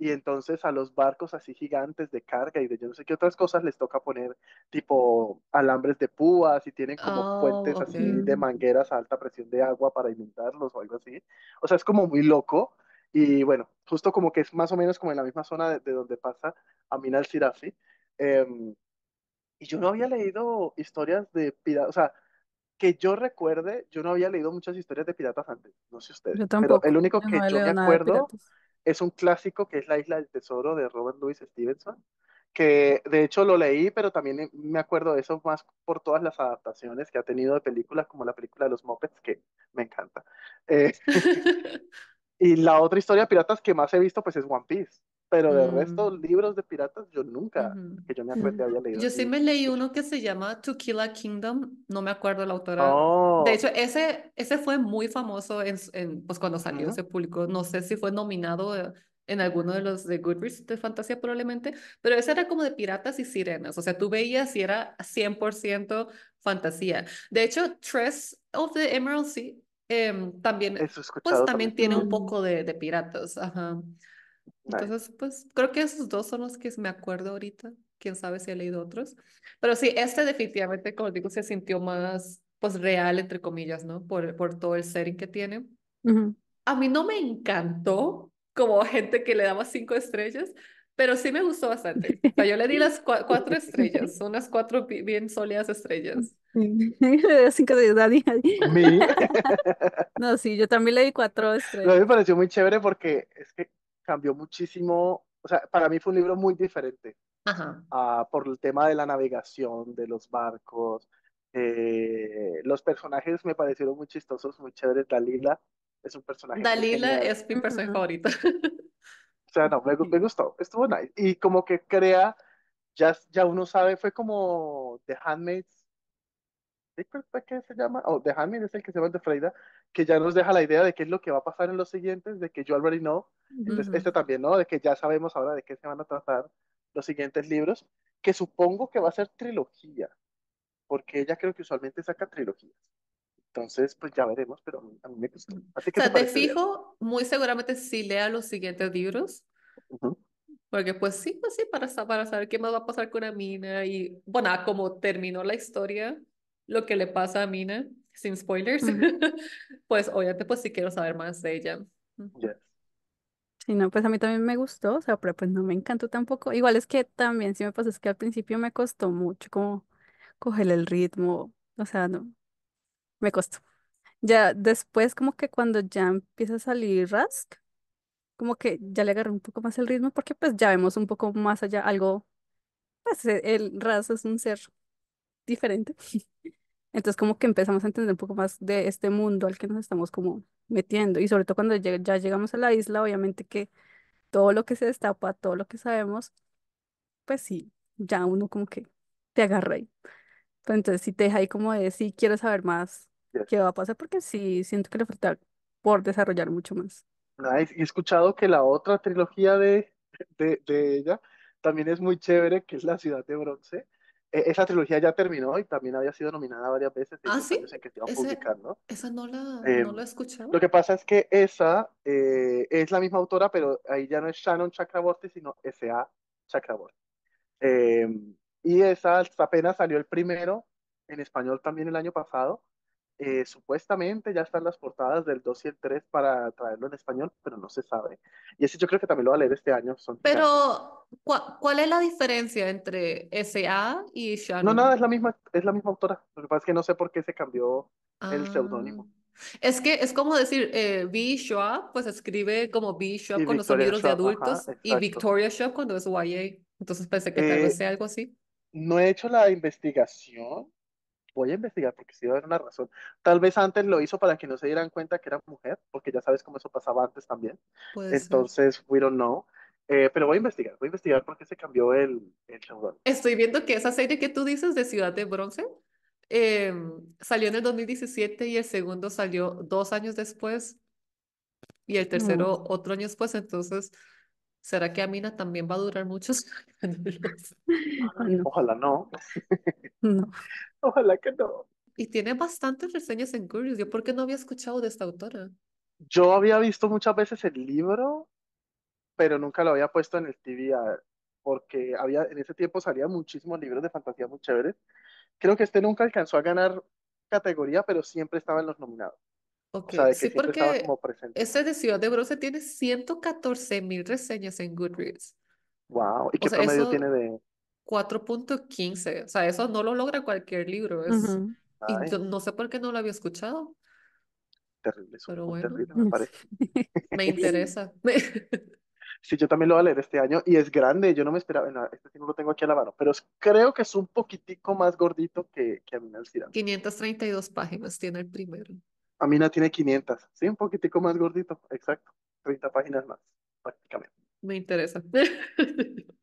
y entonces a los barcos así gigantes de carga y de yo no sé qué otras cosas les toca poner tipo alambres de púas y tienen como Oh, puentes así okay. de mangueras a alta presión de agua para inundarlos o algo así. O sea, es como muy loco y bueno, justo como que es más o menos como en la misma zona de, de donde pasa Amin al-Sirafi. Em, y yo no había leído historias de piratas, o sea, que yo recuerde, yo no había leído muchas historias de piratas antes, no sé ustedes, Yo pero el tampoco. único no que he yo me acuerdo es un clásico que es La Isla del Tesoro de Robert Louis Stevenson, que de hecho lo leí, pero también me acuerdo de eso más por todas las adaptaciones que ha tenido de películas, como la película de los Muppets, que me encanta. Eh, (laughs) (laughs) y la otra historia de piratas que más he visto, pues es One Piece, pero de resto, Mm, libros de piratas, yo nunca, ujú. que yo me acuerde, Mm. había leído Yo sí me leí uno que se llama To Kill a Kingdom, no me acuerdo la autora. De Oh, hecho, ese, ese fue muy famoso en, en, pues cuando salió, ujú, se publicó. No sé si fue nominado eh, en alguno de los de Goodreads de fantasía probablemente, pero ese era como de piratas y sirenas. O sea, tú veías y era 100% fantasía. De hecho, Tress of the Emerald Sea em, también, Eso pues también. también tiene un Mm. poco de, de piratas. Ajá. Nice. Entonces, pues creo que esos dos son los que me acuerdo ahorita. Quién sabe si he leído otros. Pero sí, este definitivamente, como digo, se sintió más, pues real, entre comillas, ¿no? Por, por todo el setting que tiene. Ujú. A mí no me encantó como gente que le daba cinco estrellas, pero sí me gustó bastante. O sea, yo le di (laughs) las cua- cuatro estrellas, unas cuatro bi- bien sólidas estrellas. Sí. (laughs) Cinco de Dani. Mi, (laughs) No, sí, yo también le di cuatro no, me estrellas. pareció muy chévere porque es que cambió muchísimo. O sea, para mí fue un libro muy diferente Ajá. ah, por el tema de la navegación, de los barcos. eh, los personajes me parecieron muy chistosos, muy chéveres. Dalila es un personaje muy Dalila genial. es mi personaje favorito. O sea, no, me, me gustó, estuvo nice. Y como que crea, ya, ya uno sabe, fue como The Handmaid's Secret, ¿fue que se llama? O The Handmaid es el que se llama de Freida, que ya nos deja la idea de qué es lo que va a pasar en los siguientes, de que yo already know. Entonces, Ujú. este también, ¿no? De que ya sabemos ahora de qué se van a tratar los siguientes libros, que supongo que va a ser trilogía, porque ella creo que usualmente saca trilogías. Entonces, pues ya veremos, pero a mí, a mí me gustó. O ¿A ti qué sea, te de fijo, muy seguramente sí lea los siguientes libros, Ujú, porque pues sí, pues sí, para, para saber qué más va a pasar con Amina y, bueno, a cómo terminó la historia, lo que le pasa a Amina, sin spoilers, (laughs) pues obviamente pues sí quiero saber más de ella. Yes. Sí, no, pues a mí también me gustó, o sea, pero pues no me encantó tampoco. Igual es que también sí me pasó, es que al principio me costó mucho como coger el ritmo, o sea, no, me costó. Ya después como que cuando ya empieza a salir Rask, como que ya le agarré un poco más el ritmo porque pues ya vemos un poco más allá algo, pues e- el Rask es un ser diferente. (laughs) Entonces como que empezamos a entender un poco más de este mundo al que nos estamos como metiendo y sobre todo cuando ya llegamos a la isla, obviamente que todo lo que se destapa, todo lo que sabemos, pues sí, ya uno como que te agarra ahí. Pero entonces sí te deja ahí como de sí quiero saber más yes. qué va a pasar porque sí siento que le falta por desarrollar mucho más. Nice. Y he escuchado que la otra trilogía de, de, de ella también es muy chévere, que es La Ciudad de Bronce. Eh, esa trilogía ya terminó y también había sido nominada varias veces Ah, sí, en que se iba a publicar, ¿no? esa no la, Eh, no la he lo que pasa es que esa eh, es la misma autora, pero ahí ya no es Shannon Chakraborty, sino S.A. Chakraborty. Eh, y esa apenas salió el primero, en español también el año pasado. Eh, supuestamente ya están las portadas del 2 y el 3 para traerlo en español, pero no se sabe. Y ese yo creo que también lo va a leer este año, son. Pero, ¿cuál, cuál es la diferencia entre SA y No, nada, Shannon? es la misma, es la misma autora. Lo que pasa es que no sé por qué se cambió el Ah, seudónimo. es que es como decir, eh, V. Schwab, pues escribe como V. Schwab Y cuando son Victoria libros de ajá, adultos y. Victoria Schwab cuando es YA. Entonces pensé que tal vez Eh, sea algo así. no he hecho la investigación, voy a investigar porque sí va a haber una razón. Tal vez antes lo hizo para que no se dieran cuenta que era mujer, porque ya sabes cómo eso pasaba antes también. Puede ser. Entonces, we don't know. Eh, pero voy a investigar, voy a investigar por qué se cambió el, el seudónimo. Estoy viendo que esa serie que tú dices de Ciudad de Bronce eh, salió en el 2017 y el segundo salió dos años después y el tercero otro año después. Entonces, ¿será que Amina también va a durar muchos (laughs) años? no, Ojalá no, no. (laughs) ojalá que no. y tiene bastantes reseñas en Goodreads. Yo, ¿por qué no había escuchado de esta autora? Yo había visto muchas veces el libro, pero nunca lo había puesto en el TBR, porque había, en ese tiempo salían muchísimos libros de fantasía muy chéveres. Creo que este nunca alcanzó a ganar categoría, pero siempre estaba en los nominados. Ok, O sea, de que sí, siempre estaba porque como presente. ese de Ciudad de Bronce tiene 114 mil reseñas en Goodreads. Wow. ¿Y O qué sea, promedio tiene eso de... 4.15. O sea, eso no lo logra cualquier libro. Es... Ujú. Y Ay, yo no sé por qué no lo había escuchado, terrible, es pero bueno, terrible, me (laughs) parece. me (laughs) interesa. (laughs) Sí, yo también lo voy a leer este año y es grande, yo no me esperaba, no, este sí no lo tengo aquí a la mano, pero es- creo que es un poquitico más gordito que, que Amina Alcirán. 532 páginas tiene el primero. Amina tiene 500, sí, un poquitico más gordito, exacto, 30 páginas más, prácticamente. Me interesa. (laughs)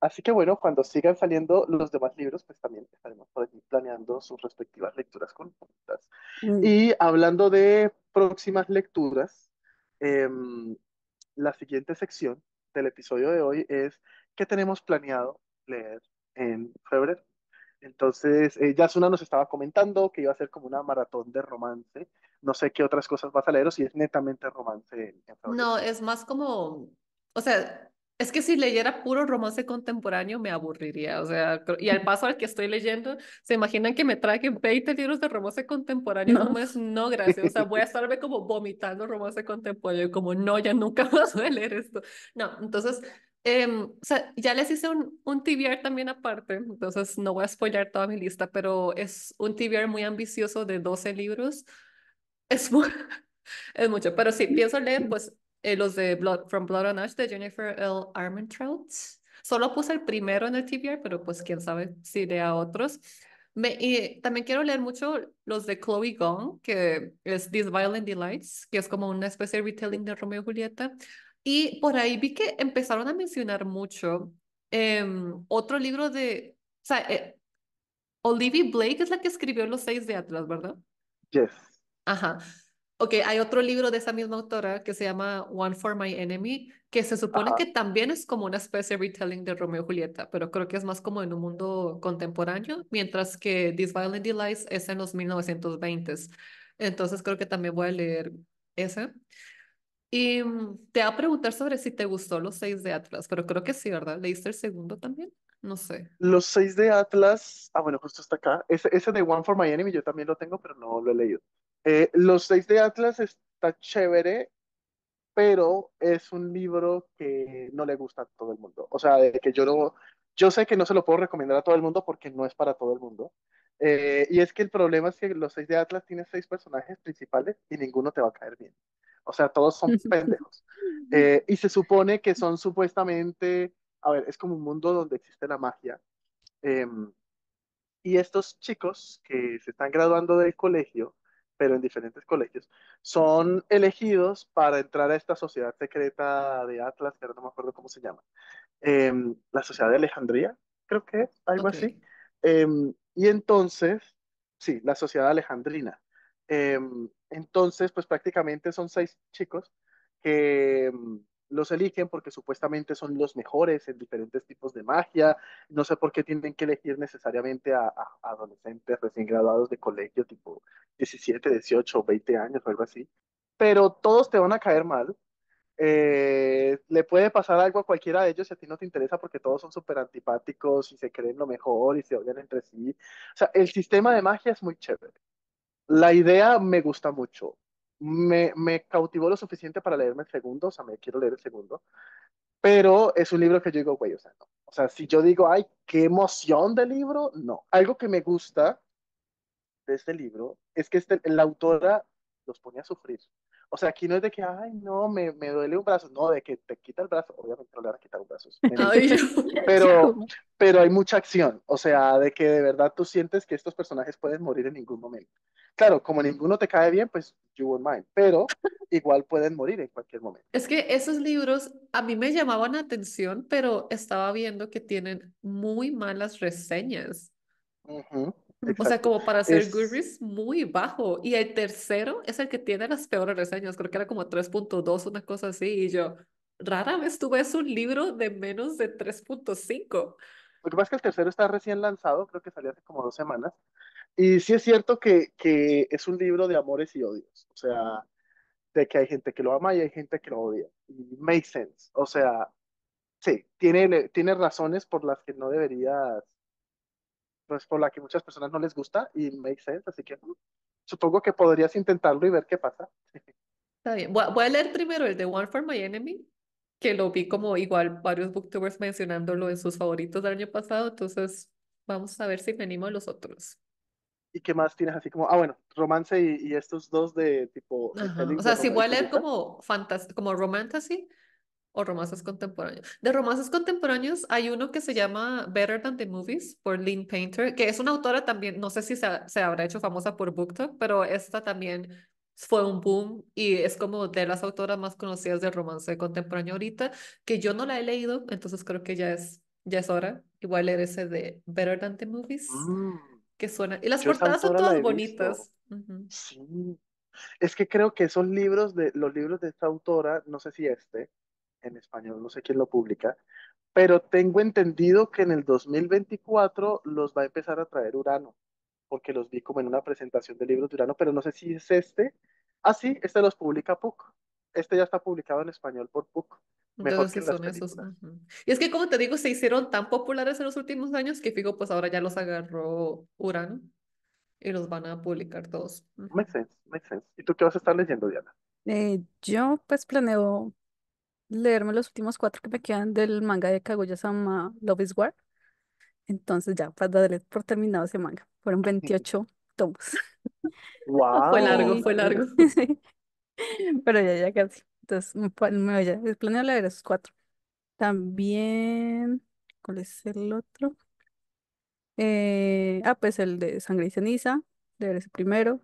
Así que bueno, cuando sigan saliendo los demás libros, pues también estaremos por allí planeando sus respectivas lecturas conjuntas. Mm, Y hablando de próximas lecturas, em, la siguiente sección del episodio de hoy es ¿qué tenemos planeado leer en febrero? Entonces, eh, Yasuna nos estaba comentando que iba a ser como una maratón de romance. No sé qué otras cosas vas a leer o si es netamente romance en. No, es más como, o sea, es que si leyera puro romance contemporáneo me aburriría, o sea, y al paso al que estoy leyendo, ¿se imaginan que me traigan 20 libros de romance contemporáneo No. mes? No, gracias, o sea, voy a (laughs) estarme como vomitando romance contemporáneo, como no, ya nunca (laughs) más voy a leer esto. No, entonces, em, o sea, ya les hice un, un TBR también aparte, entonces no voy a spoiler toda mi lista, pero es un TBR muy ambicioso de 12 libros. Es muy, (laughs) es mucho, pero sí, pienso leer pues eh, los de Blood, From Blood and Ash de Jennifer L. Armentrout. Solo puse el primero en el TBR, pero pues quién sabe si lea otros. Me, y también quiero leer mucho los de Chloe Gong, que es These Violent Delights, que es como una especie de retelling de Romeo y Julieta. Y por ahí vi que empezaron a mencionar mucho em, otro libro de, o sea, eh, Olivia Blake es la que escribió Los Seis de Atlas, ¿verdad? Yes. Ajá. Ok, hay otro libro de esa misma autora que se llama One for My Enemy, que se supone Ajá. que también es como una especie de retelling de Romeo y Julieta, pero creo que es más como en un mundo contemporáneo, mientras que These Violent Delights es en los 1920s. Entonces creo que también voy a leer ese. Y mm, te voy a preguntar sobre si te gustó Los Seis de Atlas, pero creo que sí, ¿verdad? ¿Leíste el segundo también? No sé. Los seis de Atlas, ah, bueno, justo está acá. Ese, ese de One for My Enemy yo también lo tengo, pero no lo he leído. Eh, los seis de Atlas está chévere, pero es un libro que no le gusta a todo el mundo. O sea, de que yo no, yo sé que no se lo puedo recomendar a todo el mundo porque no es para todo el mundo. Eh, y es que el problema es que los seis de Atlas tienen seis personajes principales y ninguno te va a caer bien. O sea, todos son (laughs) pendejos. Eh, y se supone que son supuestamente, a ver, es como un mundo donde existe la magia. Em, y estos chicos que se están graduando del colegio, pero en diferentes colegios, son elegidos para entrar a esta sociedad secreta de Atlas, que ahora no me acuerdo cómo se llama. Em, la sociedad de Alejandría, creo que es, algo Ok. así. Em, y entonces, sí, la sociedad alejandrina. Em, entonces, pues prácticamente son seis chicos que em, los eligen porque supuestamente son los mejores en diferentes tipos de magia. No sé por qué tienen que elegir necesariamente a, a- adolescentes recién graduados de colegio, tipo 17, 18, 20 años o algo así. Pero todos te van a caer mal eh, le puede pasar algo a cualquiera de ellos si a ti no te interesa porque todos son súper antipáticos y se creen lo mejor y se odian entre sí. O sea, el sistema de magia es muy chévere. La idea me gusta mucho. Me, cautivó lo suficiente para leerme el segundo, o sea, me quiero leer el segundo, pero es un libro que yo digo, güey, o sea, no. O sea, si yo digo, ay, qué emoción de libro, no. Algo que me gusta de este libro es que este, la autora los pone a sufrir. O sea, aquí no es de que, ay, no, me, me duele un brazo, no, de que te quita el brazo, obviamente no le van a quitar un brazo, (laughs) (laughs) pero, pero hay mucha acción, o sea, de que de verdad tú sientes que estos personajes pueden morir en ningún momento. Claro, como ninguno te cae bien, pues you won't mind, pero igual pueden morir en cualquier momento. Es que esos libros a mí me llamaban la atención, pero estaba viendo que tienen muy malas reseñas. Ujú, O sea, exacto. como para hacer Es, Goodreads, muy bajo. Y el tercero es el que tiene las peores reseñas. Creo que era como 3.2, una cosa así. Y yo, rara vez tú ves un libro de menos de 3.5. lo que pasa es que el tercero está recién lanzado, creo que salió hace como dos semanas, Y sí es cierto que, que es un libro de amores y odios, o sea, de que hay gente que lo ama y hay gente que lo odia. Y makes sense, o sea, sí, tiene, tiene razones por las que no deberías, pues por las que muchas personas no les gusta y makes sense, así que supongo que podrías intentarlo y ver qué pasa. (laughs) Está bien. Voy a, voy a leer primero el de One for My Enemy, que lo vi como igual varios booktubers mencionándolo en sus favoritos del año pasado, entonces vamos a ver si me animo a los otros. ¿Y qué más tienes así como, ah, bueno, romance y, y estos dos de tipo O sea, si voy a leer como fantas como romantasy o romances contemporáneos. De romances contemporáneos hay uno que se llama Better Than the Movies por Lynn Painter, que es una autora también, no sé si se, ha- se habrá hecho famosa por BookTok, pero esta también fue un boom y es como de las autoras más conocidas de romance contemporáneo ahorita, que yo no la he leído, entonces creo que ya es, ya es hora. Igual leer ese de Better Than the Movies, Mm, que suena. Y las yo portadas son todas bonitas. Sí, es que creo que esos libros de los libros de esta autora, no sé si este en español, no sé quién lo publica, pero tengo entendido que en el 2024 los va a empezar a traer Urano, porque los vi como en una presentación de libros de Urano, pero no sé si es este. Ah, sí, este los publica PUC. Este ya está publicado en español por PUC, mejor Entonces que son esos. Y es que como te digo, se hicieron tan populares en los últimos años que fijo, pues ahora ya los agarró Urano y los van a publicar todos. Ujú. Makes sense, makes sense. ¿Y tú qué vas a estar leyendo, Diana? Eh, yo pues planeo leerme los últimos cuatro que me quedan del manga de Kaguya-sama Love is War. Entonces ya, para darle por terminado ese manga. Fueron (laughs) 28 tomos. (laughs) Fue largo, fue largo. (laughs) sí, pero ya, ya casi. Entonces me, me voy a- planeo leer esos cuatro. También, ¿cuál es el otro? Eh, ah, pues el de Sangre y Ceniza, leer ese primero.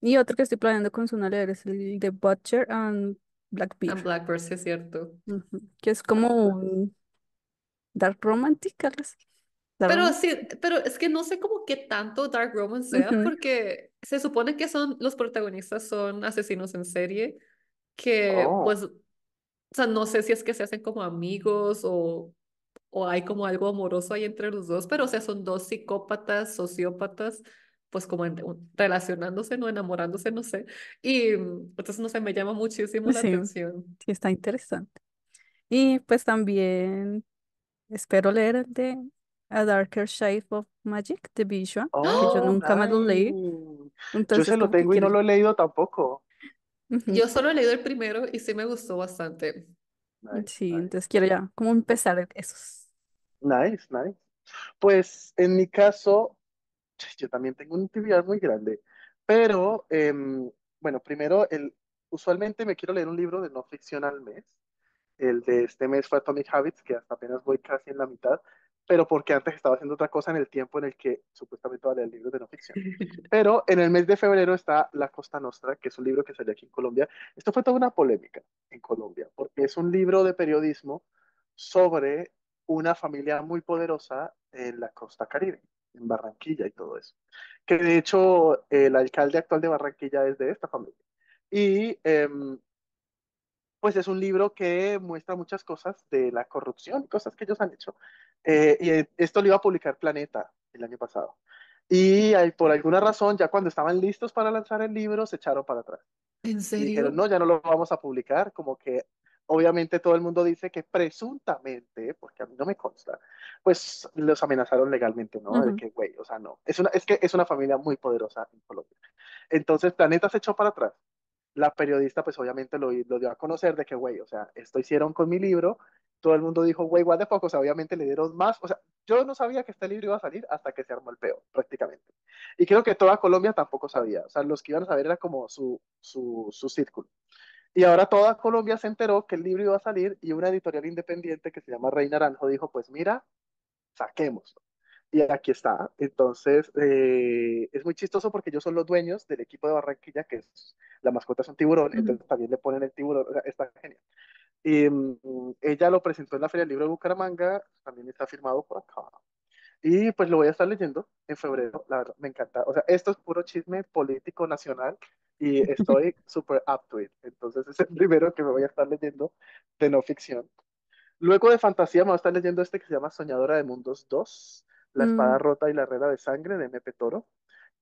Y otro que estoy planeando con Suna leer es el de Butcher and And Blackbeard, Blackbird, sí es cierto. ujú, que es como un dark romantic, algo así. Pero sí, pero es que no sé como qué tanto Dark Romance sea, Ujú, porque se supone que son, los protagonistas son asesinos en serie, que Oh, pues, o sea, no sé si es que se hacen como amigos o, o hay como algo amoroso ahí entre los dos, pero o sea, son dos psicópatas, sociópatas, pues como en- relacionándose, no enamorándose, no sé. Y mm, entonces, no sé, me llama muchísimo la Sí, atención. sí, está interesante. Y pues también espero leer el de A Darker Shade of Magic de Bishwa, que yo oh, nunca más lo leí, nice. Yo entonces se lo tengo y quiero. no lo he leído tampoco. Yo solo he leído el primero y sí me gustó bastante. Nice, Sí, nice. entonces quiero ya como empezar esos. Nice, nice. Pues en mi caso, (laughs) yo también tengo un TBR muy grande, pero em, bueno, primero, el, usualmente me quiero leer un libro de no ficción al mes. El de este mes fue Atomic Habits, que hasta apenas voy casi en la mitad, pero porque antes estaba haciendo otra cosa en el tiempo en el que supuestamente iba a leer libros de no ficción. (laughs) Pero en el mes de febrero está La Costa Nostra, que es un libro que salió aquí en Colombia. Esto fue toda una polémica en Colombia, porque es un libro de periodismo sobre una familia muy poderosa en la costa Caribe, en Barranquilla y todo eso. Que de hecho el alcalde actual de Barranquilla es de esta familia. Y em, pues es un libro que muestra muchas cosas de la corrupción, cosas que ellos han hecho. Eh, y eh, esto lo iba a publicar Planeta el año pasado. Y ahí, por alguna razón, ya cuando estaban listos para lanzar el libro, se echaron para atrás. ¿En Y dijeron, serio? no, ya no lo vamos a publicar, como que obviamente todo el mundo dice que presuntamente, porque a mí no me consta, pues los amenazaron legalmente, ¿no? De Ujú, que, güey, o sea, no. Es una, es que es una familia muy poderosa en Colombia. Entonces, Planeta se echó para atrás la periodista pues obviamente lo, lo dio a conocer de que, güey, o sea, esto hicieron con mi libro, todo el mundo dijo, güey, what the fuck, o sea, obviamente le dieron más, o sea, yo no sabía que este libro iba a salir hasta que se armó el peo, prácticamente. Y creo que toda Colombia tampoco sabía, o sea, los que iban a saber era como su, su, su círculo. Y ahora toda Colombia se enteró que el libro iba a salir y una editorial independiente que se llama Rey Naranjo dijo, pues mira, saquémoslo. Y aquí está. Entonces, eh, es muy chistoso porque ellos son los dueños del equipo de Barranquilla, que es la mascota es un tiburón, Ujú. entonces también le ponen el tiburón, o sea, está genial. Y mm, ella lo presentó en la Feria del Libro de Bucaramanga, también está firmado por acá. Y pues lo voy a estar leyendo en febrero, la verdad, me encanta. O sea, esto es puro chisme político nacional y (laughs) estoy súper up to it. Entonces es el primero que me voy a estar leyendo de no ficción. Luego de fantasía me voy a estar leyendo este que se llama Soñadora de Mundos 2, La espada mm, rota y la herrera de sangre de M.P. Toro.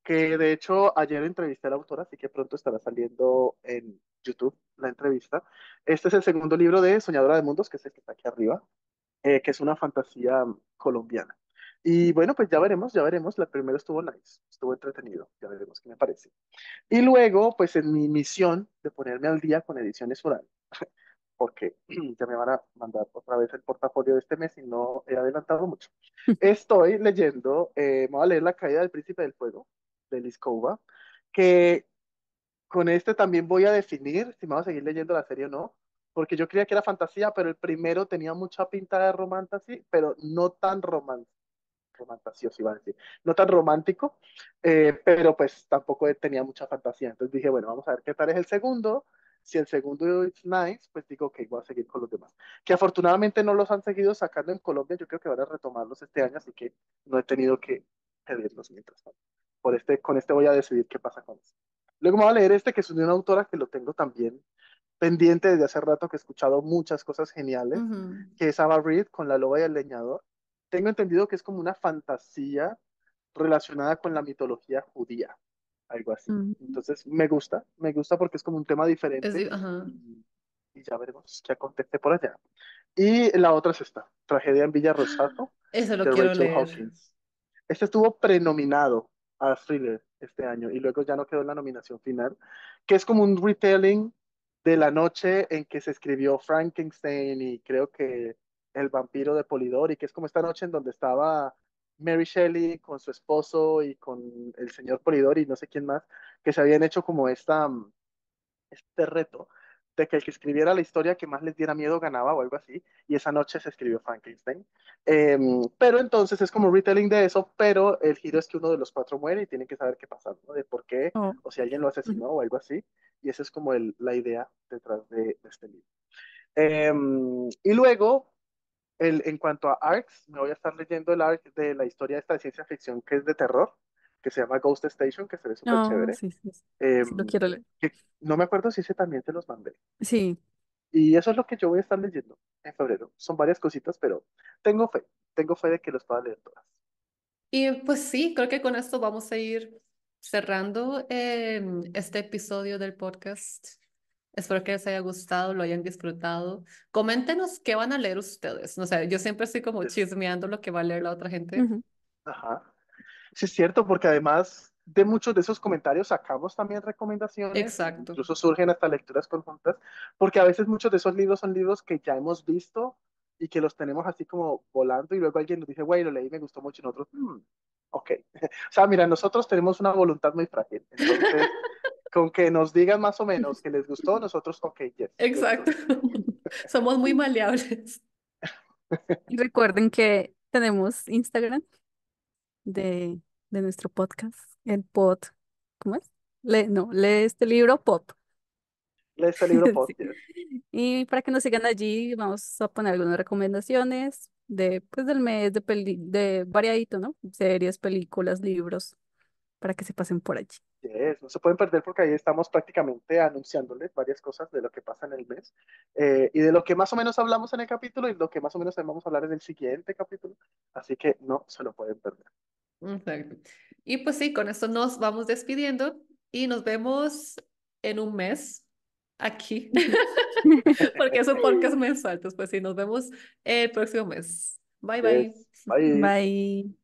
que de hecho ayer entrevisté a la autora, así que pronto estará saliendo en YouTube la entrevista. Este es el segundo libro de Soñadora de Mundos, que es el que está aquí arriba, eh, que es una fantasía colombiana. Y bueno, pues ya veremos, ya veremos. La primera estuvo nice, estuvo entretenido, ya veremos qué me parece. Y luego, pues en mi misión de ponerme al día con ediciones oral, (laughs) porque (clears throat) ya me van a mandar otra vez el portafolio de este mes y no he adelantado mucho. (laughs) Estoy leyendo, eh, me voy a leer La caída del príncipe del fuego, de Liskova, que con este también voy a definir si me voy a seguir leyendo la serie o no, porque yo creía que era fantasía, pero el primero tenía mucha pinta de romantasy, pero no tan romántico romantasioso, iba a decir, no tan romántico, eh, pero pues tampoco tenía mucha fantasía. Entonces dije, bueno, vamos a ver qué tal es el segundo. Si el segundo es nice, pues digo, ok, voy a seguir con los demás. Que afortunadamente no los han seguido sacando en Colombia, yo creo que van a retomarlos este año, así que no he tenido que pedirlos mientras tanto. Por este, con este voy a decidir qué pasa con eso. Luego me voy a leer este, que es de una autora que lo tengo también pendiente desde hace rato, que he escuchado muchas cosas geniales, que es Ava Reed con La Loba y el Leñador tengo entendido que es como una fantasía relacionada con la mitología judía, algo así. Mm. Entonces, me gusta, me gusta porque es como un tema diferente Es y, y ya veremos qué acontece por allá. Y la otra es esta, Tragedia en Villa Rosato, (gasps) Eso lo de quiero Rachel leer. Hawkins. Este estuvo prenominado a Thriller este año y luego ya no quedó en la nominación final, que es como un retelling de la noche en que se escribió Frankenstein y creo que El vampiro de Polidori, que es como esta noche en donde estaba Mary Shelley con su esposo y con el señor Polidori y no sé quién más, que se habían hecho como esta, mm, este reto de que el que escribiera la historia que más les diera miedo ganaba o algo así, y esa noche se escribió Frankenstein. Eh, pero entonces es como un retelling de eso, pero el giro es que uno de los cuatro muere y tienen que saber qué pasa, ¿no? De por qué, Oh, o si alguien lo asesinó o algo así, y esa es como el, la idea detrás de, de este libro. Eh, y luego, el, en cuanto a arcs, me voy a estar leyendo el arc de la historia esta de ciencia ficción que es de terror, que se llama Ghost Station, que se ve súper no, chévere. sí, sí, sí, Eh, sí lo quiero leer. que no me acuerdo si ese también te los mandé. Sí, Y eso es lo que yo voy a estar leyendo en febrero. Son varias cositas, pero tengo fe, tengo fe de que los pueda leer todas. Y pues sí, creo que con esto vamos a ir cerrando em, este episodio del podcast. Espero que les haya gustado, lo hayan disfrutado. Coméntenos qué van a leer ustedes. No sé, yo siempre estoy como chismeando lo que va a leer la otra gente. Ajá. Sí, es cierto, porque además de muchos de esos comentarios sacamos también recomendaciones, Exacto. incluso surgen hasta lecturas conjuntas, porque a veces muchos de esos libros son libros que ya hemos visto y que los tenemos así como volando y luego alguien nos dice, güey, lo leí, me gustó mucho y nosotros, "Hmm, ok. (laughs) O sea, mira, nosotros tenemos una voluntad muy frágil, entonces (laughs) con que nos digan más o menos que les gustó, nosotros, ok, yes. Exacto. (laughs) Somos muy maleables. Y recuerden que tenemos Instagram de, de nuestro podcast, el pod, ¿cómo es? Le, no, lee este libro pop. Lee este libro (laughs) Sí. yes. Y para que nos sigan allí, vamos a poner algunas recomendaciones de, pues, del mes, de, peli, de variadito, ¿no? Series, películas, libros, para que se pasen por allí. Yes, no se pueden perder porque ahí estamos prácticamente anunciándoles varias cosas de lo que pasa en el mes eh, y de lo que más o menos hablamos en el capítulo y lo que más o menos vamos a hablar en el siguiente capítulo. Así que no se lo pueden perder. Exacto. Y pues sí, con esto nos vamos despidiendo y nos vemos en un mes aquí, (laughs) porque es un podcast mensual. Entonces, pues sí, nos vemos el próximo mes. Bye, bye. Yes, bye. Bye.